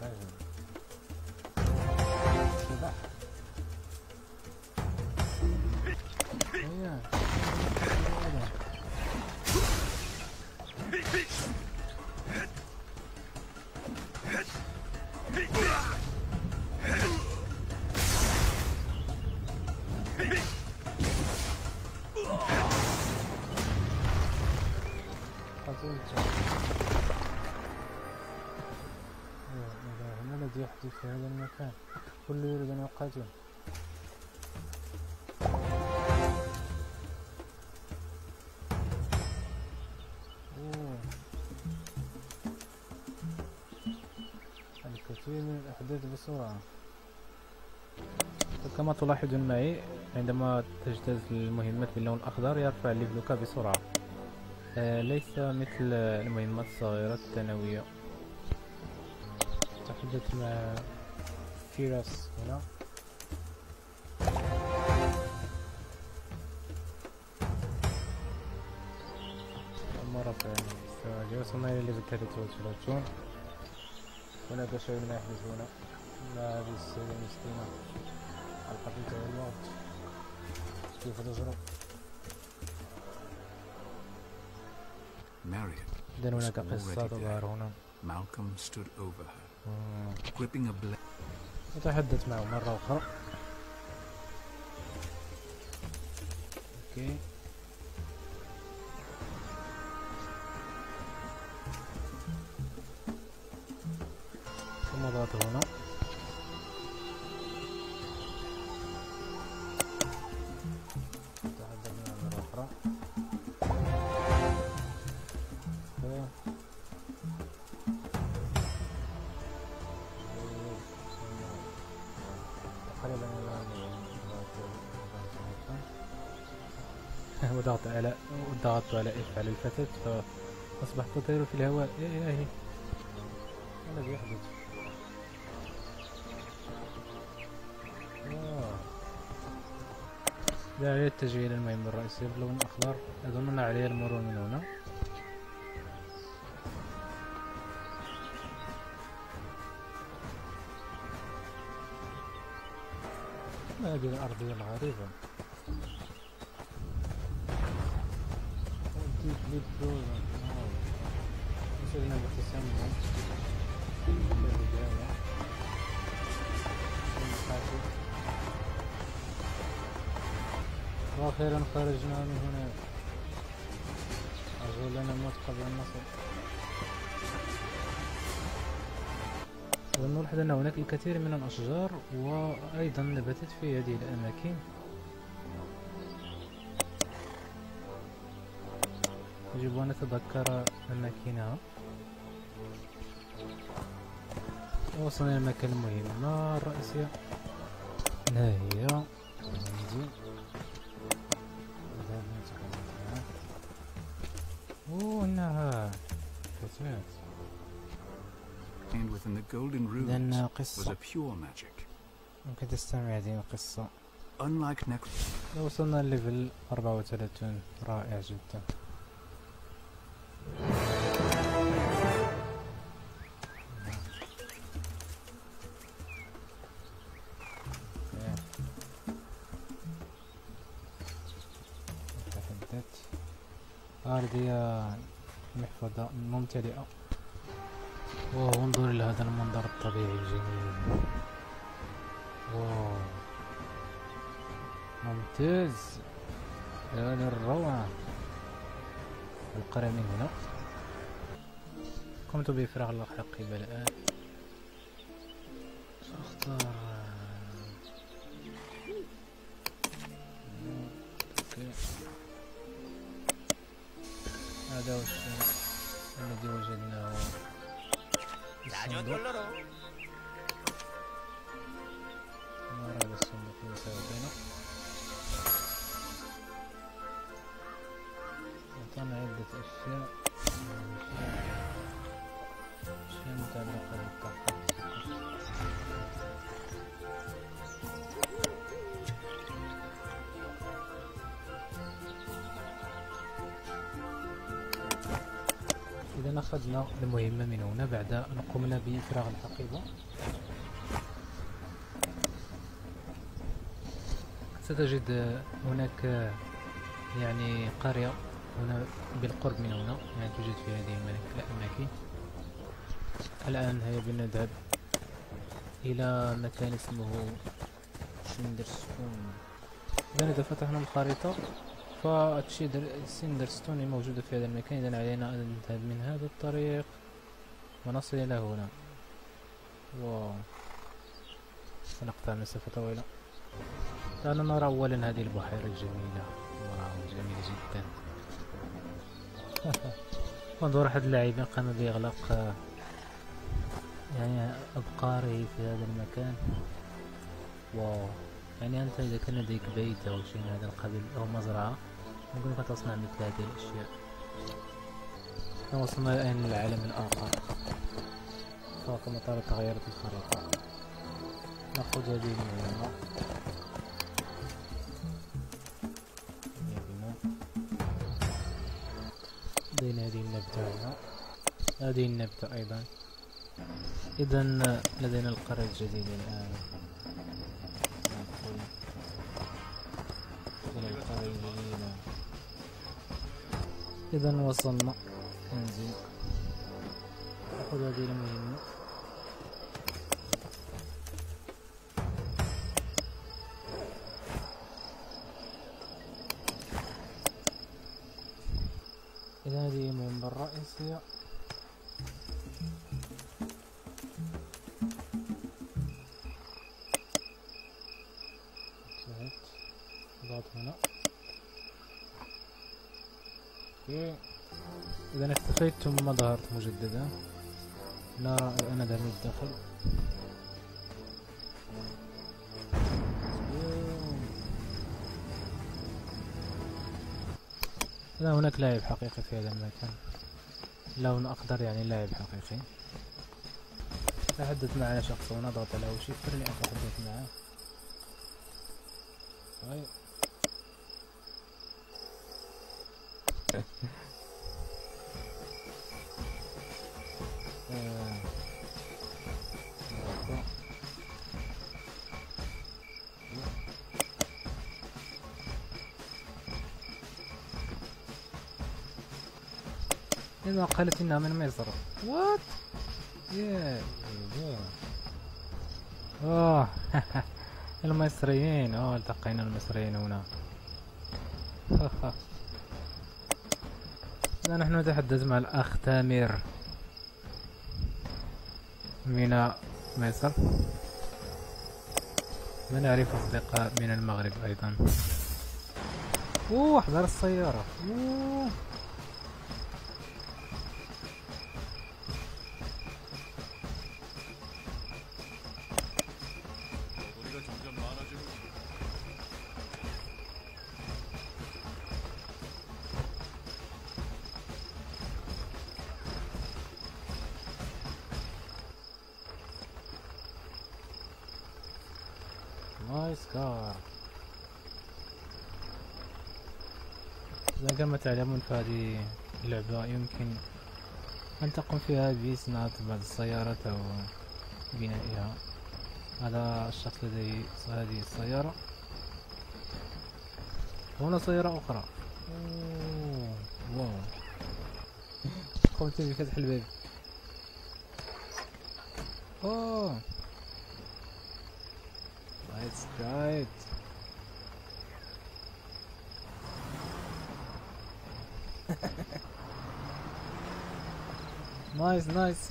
Speaker 1: في هذا المكان. كل يريد أن يقاتل. الكثير من الأحداث بسرعة. كما تلاحظون معي عندما تجتاز المهمات باللون الأخضر يرفع ليفلك بسرعة. آه، ليس مثل المهمات الصغيرة الثانوية. مع فيراس هنا مرة فعلا وصلنا إلى ليفل 33 هناك شيء لا يحدث هنا. مع هذه السيدة المسكينة القتل الموت كيف تجرب
Speaker 4: Marion. already
Speaker 1: تظهر
Speaker 4: there.
Speaker 1: هنا.
Speaker 4: Malcolm stood over her,
Speaker 1: نتحدث معه مرة أخرى. أوكي. على اف على الفتاة فأصبحت تطير في الهواء. يا إلهي. ما الذي يحدث؟ آه. لا الاتجاه إلى المهمة الرئيسية باللون الأخضر أظن أن عليه المرور من هنا. هذه الأرضية الغريبة وأخيرا خرجنا من هنا أرجو لنا الموت قبل النصر ونلاحظ أن هناك الكثير من الأشجار وأيضا نباتات في هذه الأماكن. يجب أن نتذكر أماكنها وصلنا إلى المكان المهم. الرئيسية؟ ها هي. عندي. أوه إنها.
Speaker 4: Contained within the golden
Speaker 1: إذن
Speaker 4: runes was
Speaker 1: قصة.
Speaker 4: a pure magic.
Speaker 1: ممكن تستمع هذه القصة.
Speaker 4: Unlike Necro,
Speaker 1: وصلنا الليفل 34 رائع جدا. ممتلئة واو انظر إلى هذا المنظر الطبيعي الجميل. واو. ممتاز. يا للروعة القرى من هنا. قمت بإفراغ الحقيبة الآن سأختار المهمة من هنا بعد أن قمنا بإفراغ الحقيبة ستجد هناك يعني قرية هنا بالقرب من هنا يعني توجد في هذه الأماكن. الآن هيا بنذهب إلى مكان اسمه سندرستون إذا إذا فتحنا الخريطة. فسندرستون موجودة في هذا المكان. إذا علينا أن نذهب من هذا الطريق. ونصل إلى هنا. واو سنقطع مسافة طويلة. دعنا نرى أولا هذه البحيرة الجميلة. واو جميلة جدا. انظر أحد اللاعبين قام بإغلاق يعني أبقاره في هذا المكان. واو. يعني أنت إذا كان لديك بيت أو شيء من هذا القبيل أو مزرعة يمكنك تصنع مثل هذه الأشياء. وصلنا الآن للعالم الآخر فكما ترى تغيرت الخريطة نأخذ هذه يبنا بين هذه النبتة هنا. هذه النبتة أيضا. إذا لدينا القرية الجديدة الآن. إذا وصلنا. ننزل نأخذ هذه المهمة. إذا هذه المهمة الرئيسية. ثم ظهرت مجددا. نرى أنا ذهب للداخل إذا هناك لاعب حقيقي في هذا المكان. لون أخضر يعني لاعب حقيقي. تحدث معنا شخص ونضغط له شفر لأتحدث معه. طيب. قالت إنها من مصر. وات يا اوه المصريين. اوه التقينا المصريين هنا. <laughs> نحن نتحدث مع الأخ تامر. من مصر. ونعرف أصدقاء من المغرب أيضا. أوه احضر السيارة. أوه. nice car إذا كما تعلمون فهذه اللعبة. يمكن أن تقوم فيها بصناعة بعض السيارات أو بنائها. هذا الشخص لديه هذه السيارة. هنا سيارة أخرى. أوه. wow. قمت بفتح الباب. أوه. Let's try it. نايس نايس.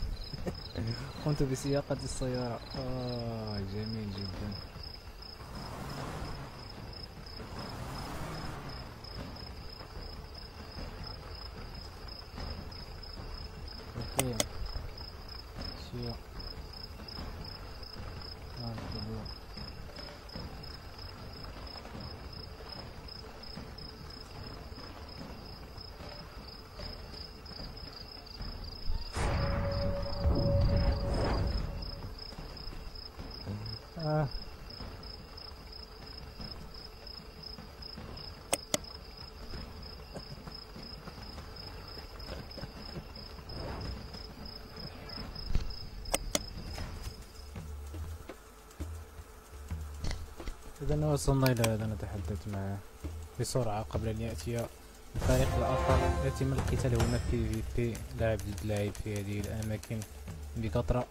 Speaker 1: <laughs> قمت بسياقة السيارة. آه جميل جدا أوكي سياق نعم تمام. آه. إذا وصلنا إلى هذا نتحدث معه بسرعة قبل أن يأتي الفريق الآخر يتم القتال هنا في في بي لاعب ضد لاعب في هذه الأماكن بكثرة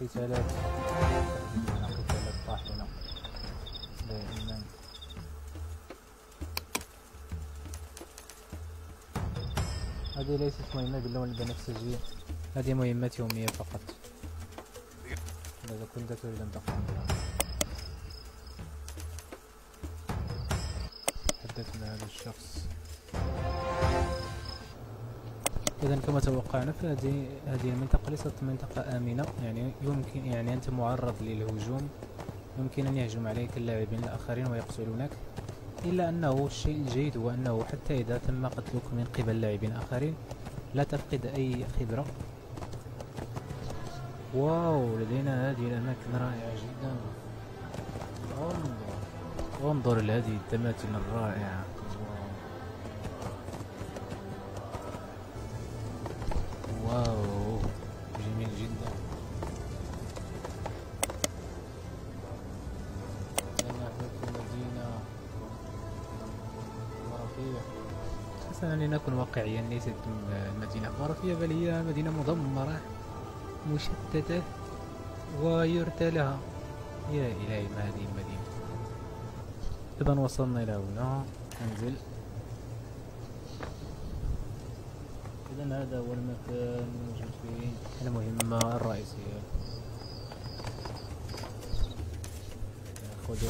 Speaker 1: قتالات. قتالات طاحنة. دائما. هذه ليست مهمة باللون البنفسجي هذه مهمات يومية فقط. تريد أن تقوم بها تحدث مع هذا الشخص. إذا كما توقعنا فهذه هذه المنطقة ليست منطقة آمنة. يعني يمكن يعني أنت معرض للهجوم. يمكن أن يهجم عليك اللاعبين الآخرين ويقتلونك. إلا أنه الشيء الجيد هو أنه حتى إذا تم قتلك من قبل لاعبين آخرين لا تفقد أي خبرة. واو لدينا هذه الأماكن رائعة جدا. انظر انظر لهذه التماثيل الرائعة. واو جميل جدا. حسنا لنكن واقعيا ليست مدينة خرافية بل هي مدينة مدمرة. مشتتة ويرثى لها يا إلهي ما هذه المدينة؟ إذا وصلنا إلى هنا. ننزل إذا هذا هو المكان الموجود فيه. المهمة الرئيسية. <laughs> هذا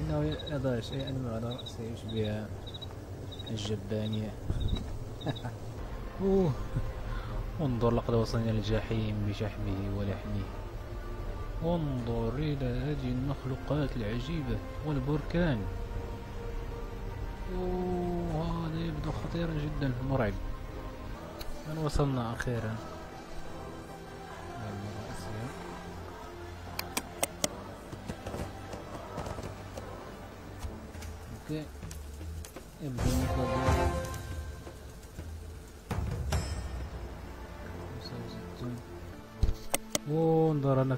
Speaker 1: إنه يضع شيئا على رأسه يشبه الجبانية. <laughs> أوه انظر لقد وصلنا الجحيم بشحمه ولحمه. انظر إلى هذه المخلوقات العجيبة والبركان. أوه هذا يبدو خطيرا جدا مرعب. من وصلنا أخيرا؟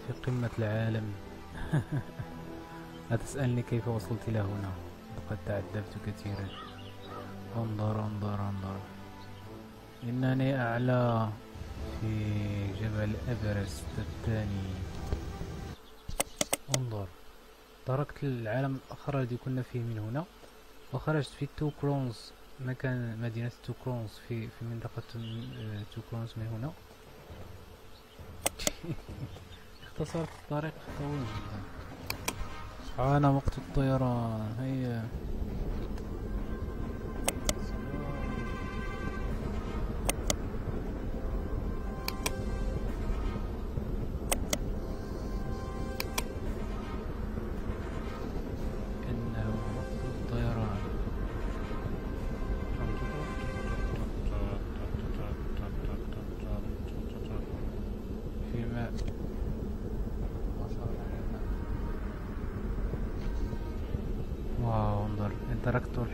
Speaker 1: في قمة العالم. <laughs> لا تسألني كيف وصلت إلى هنا؟ لقد تعذبت كثيرا. انظر انظر انظر. إنني أعلى في جبل إيفرست الثاني. انظر. تركت العالم الآخر الذي كنا فيه من هنا وخرجت في تو كرونز مكان مدينة تو كرونز في في منطقة آه، تو كرونز من هنا. <laughs> اختصرت الطريق طويل جدا. حان وقت الطيران هيا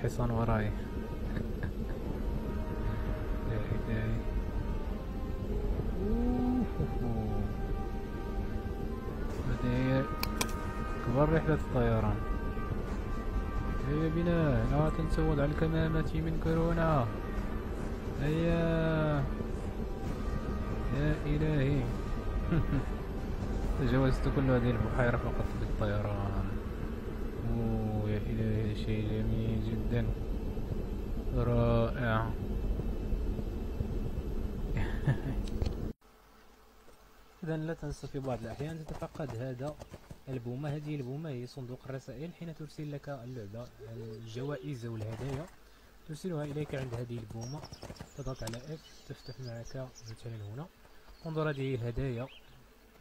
Speaker 1: الحصان وراي. كبر رحلة الطيران. هيا بنا لا تنسوا وضع الكمامة من كورونا. هيا يا إلهي. <laughs> تجاوزت كل هذه البحيرة فقط بالطيران أوه يا إلهي شيء جميل جدا رائع إذا لا تنسى في بعض الأحيان تتفقد هذا البومة هذه البومة هي صندوق الرسائل حين ترسل لك اللعبة الجوائز والهدايا. ترسلها إليك عند هذه البومة تضغط على F تفتح معك مثلا هنا. انظر هذه الهدايا.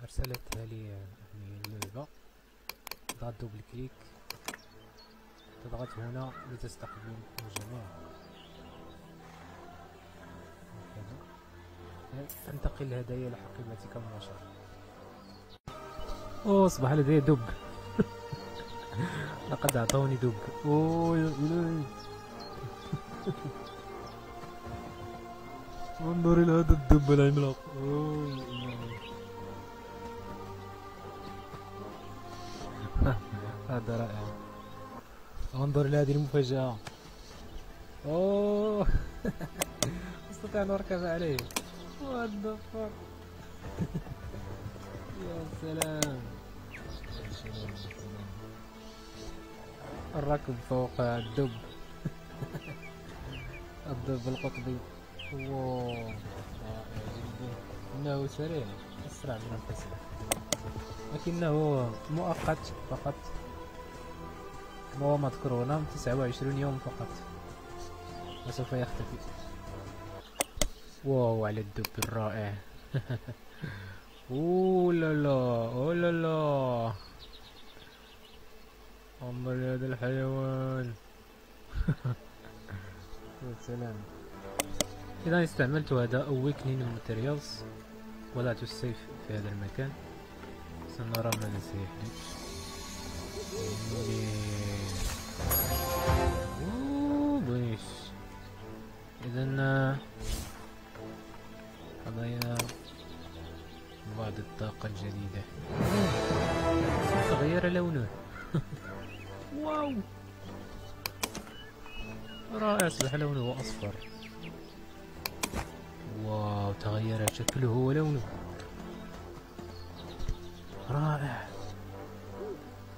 Speaker 1: أرسلتها لي يعني اللعبة. تضغط دوبل كليك تضغط هنا لتستقبل الجميع. تنتقل الهدايا إلى حقيبتك مباشرة أوه أصبح لدي دب. <laughs> لقد أعطوني دب. أوه يا إلهي. <laughs> انظر إلى هذا الدب العملاق. أوه يا إلهي. <laughs> هذا رائع. انظر إلى هذه المفاجأة. أوه. أستطيع أن أركب عليه. What the fuck? <laughs> يا سلام. الركب فوق الدب. <laughs> الدب القطبي. إنه سريع. أسرع من الفسح لكنه مؤقت فقط. كما هو مذكور هنا 29 يوم فقط. وسوف يختفي. واو على الدب الرائع. <laughs> اوه لا لا لا انظر هذا الحيوان. <laughs> يا سلام. إذا استعملت هذا awakening materials وضعت السيف في هذا المكان. سنرى ماذا سيحدث أوه بونيش إذا قضينا بعض الطاقة الجديدة. تغير لونه. واو. رائع أصبح لونه أصفر واو تغير شكله ولونه رائع.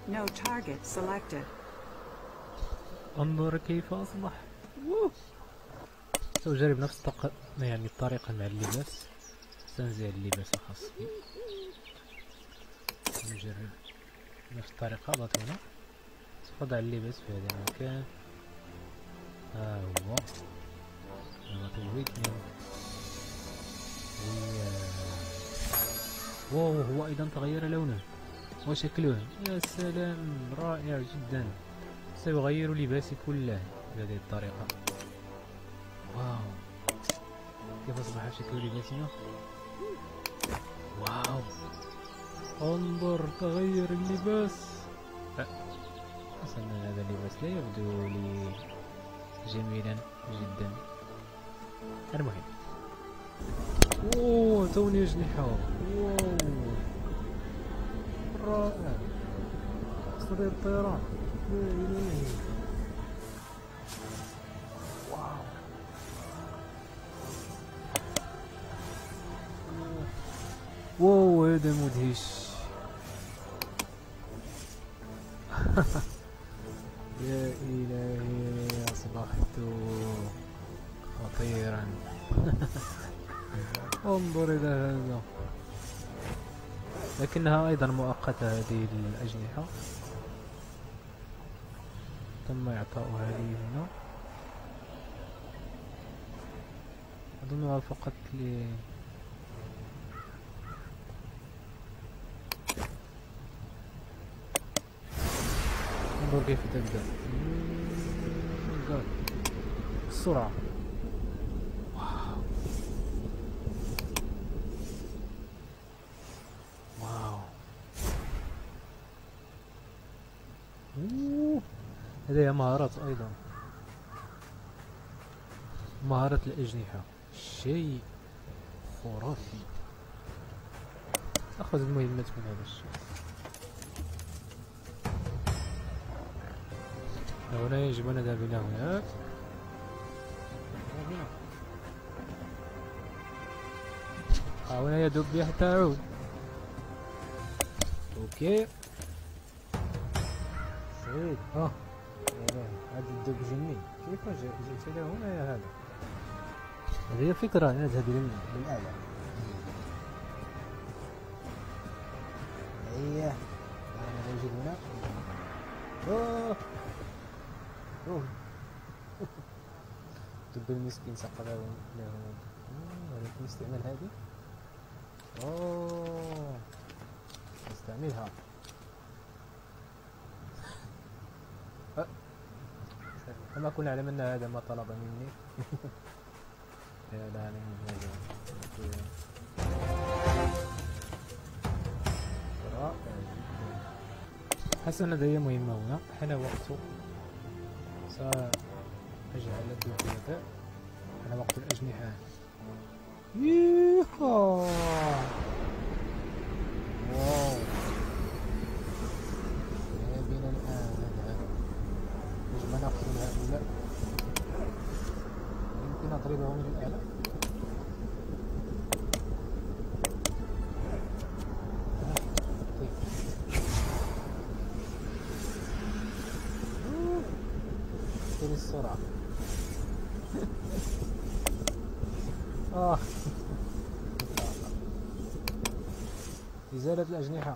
Speaker 3: No target selected.
Speaker 1: انظر كيف أصبح. سأجرب نفس الطق... يعني الطريقة مع اللباس. سنزع اللباس الخاص بي. نجرب نفس الطريقة اضغط هنا. سأضع اللباس في هذا المكان. ها هو. نضغط ال awakening wow هو أيضا تغير لونه. وشكله. يا سلام رائع جدا. سيغير لباسي كله بهذه الطريقة. wow. كيف أصبح شكل لباسنا wow. انظر تغير اللباس. أه. حسنا هذا اللباس لا يبدو لي جميلا جدا. المهم. أوه توني أجنحة. wow رائع. تقدر الطيران لا إلهي واو واو هذا مدهش يا إلهي أصبحت خطيرا. <laughs> انظر إلى هذا. لكنها أيضا مؤقتة هذه الأجنحة. تم إعطاؤها لي هنا. أظنها فقط ل انظر كيف God. بسرعة. واو. واو. لديها مهارات أيضا. مهارة الأجنحة. شيء خرافي. أخذ المهمات من هذا الشيء. هنا يجب أن نذهب إلى هناك. هنا ها هنا يدب بي حتى أعود أوكي. سعيد ها إيه، هذا الدب جني. كيف جئ- جئت إلى هنا يا هذا؟ هذه فكرة أن نذهب إلى للأعلى الدب المسكين سقط له ولكن استعمال هذه؟ أوه. استعملها أه. لم أكن أعلم أن هذا ما طلب مني. <laughs> لا من هذا. حسنا لدي مهمة هنا. حان وقت. سأجعل الدبابة حان وقت الأجنحة. ييهو واو ما بنا الآن نذهب يجب أن نأخذ من هؤلاء يمكن أضربهم من الأعلى طيب. كل السرعة آه إزالة الأجنحة.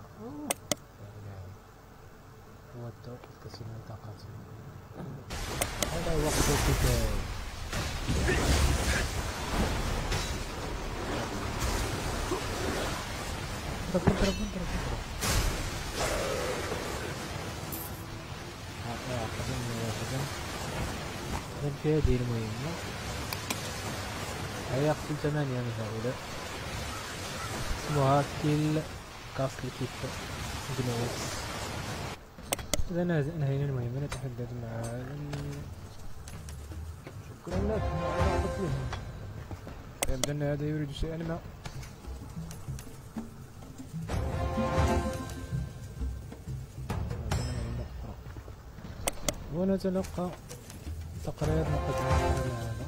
Speaker 1: هو التوقف كثير من طاقته هذا وقت القتال. اضرب اضرب اضرب في هذه المهمة. هيقتل ثمانية من هؤلاء. اسمها كيل كاسل كيف جنوس نهز- انهينا المهمة نتحدث مع شكرا لك. يبدو أن هذا يريد شيئا ما. ونتلقى تقرير مقدمة هذا.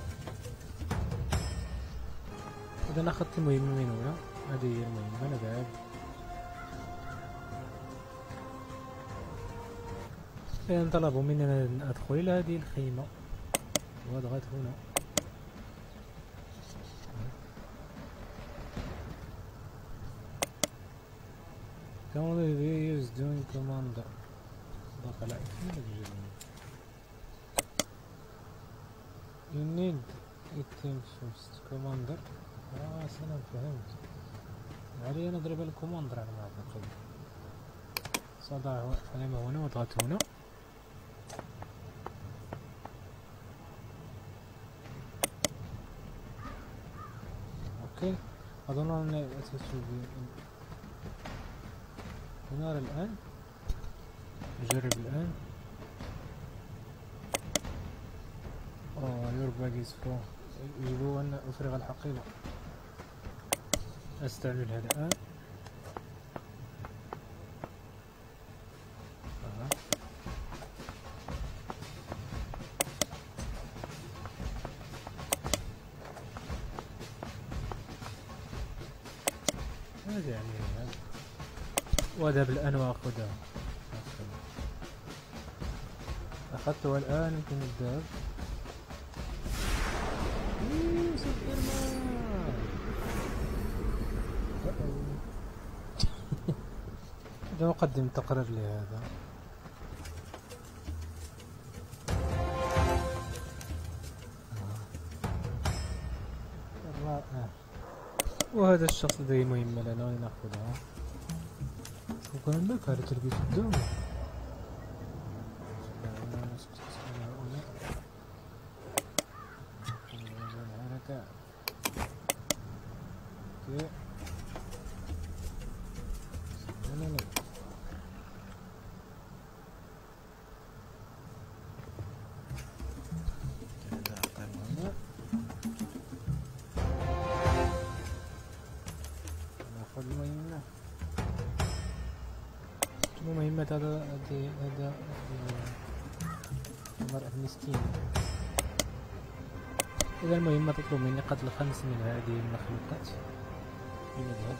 Speaker 1: إذا أخذت المهمة من هنا. هذه هي المهمة. نذهب إذا طلبوا مننا أن أدخل إلى هذه الخيمة. وأضغط هنا. Only we use doing commander. ضغط الجزء You need items first commander. آه سلام فهمت. علي نضرب الكوماندر على ما اعتقد سأضع علامة هنا واضغط هنا. أظن أن أساس ونرى الآن. اجرب الآن. أوه your bag is full. يجب أن أفرغ الحقيبة. أستعمل هذا الآن. وأذهب الآن وأخذها. أخذها. أخذته الآن يمكن الذهب. <laughs> إذا أقدم تقرير لهذا. رائع. وهذا الشخص لديه مهمة لنا ولنأخذها شكرا لك هذا هذا المرأة المسكينة إذا المهمة تطلب مني قتل خمس من هذه المخلوقات. لنذهب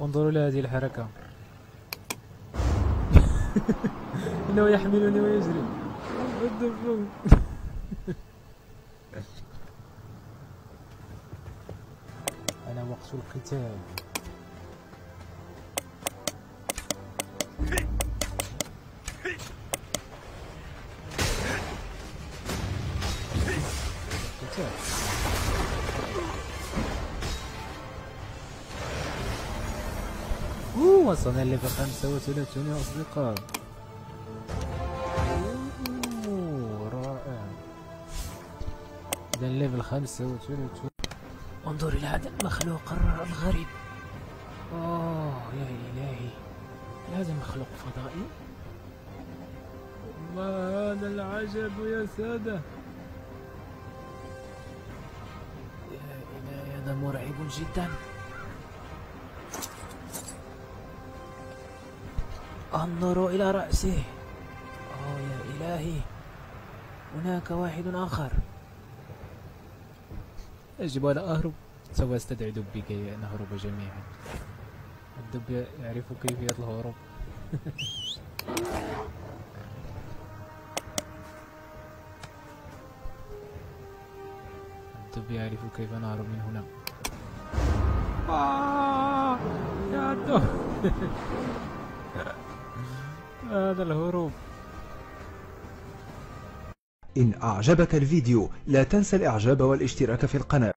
Speaker 1: انظروا لهذه الحركة. <laughs> إنه يحملني ويجري؟ <laughs> أنا وقت القتال. أوه وصلنا ليفل 35 يا أصدقاء؟ أوه رائع. إذا ليفل 35 انظر إلى هذا المخلوق الغريب. أوه يا إلهي. هل هذا مخلوق فضائي؟ ما هذا العجب يا سادة. يا إلهي هذا مرعب جدا. انظروا إلى رأسه. أوه يا إلهي. هناك واحد آخر. يجب أن أهرب. سوف أستدعي دبي كي نهرب جميعا. الدب يعرف كيفية الهروب <laughs> الدب يعرف كيف نهرب من هنا. آه يا الدب <laughs> هذا الهروب.
Speaker 5: إن أعجبك الفيديو لا تنسى الإعجاب والاشتراك في القناة.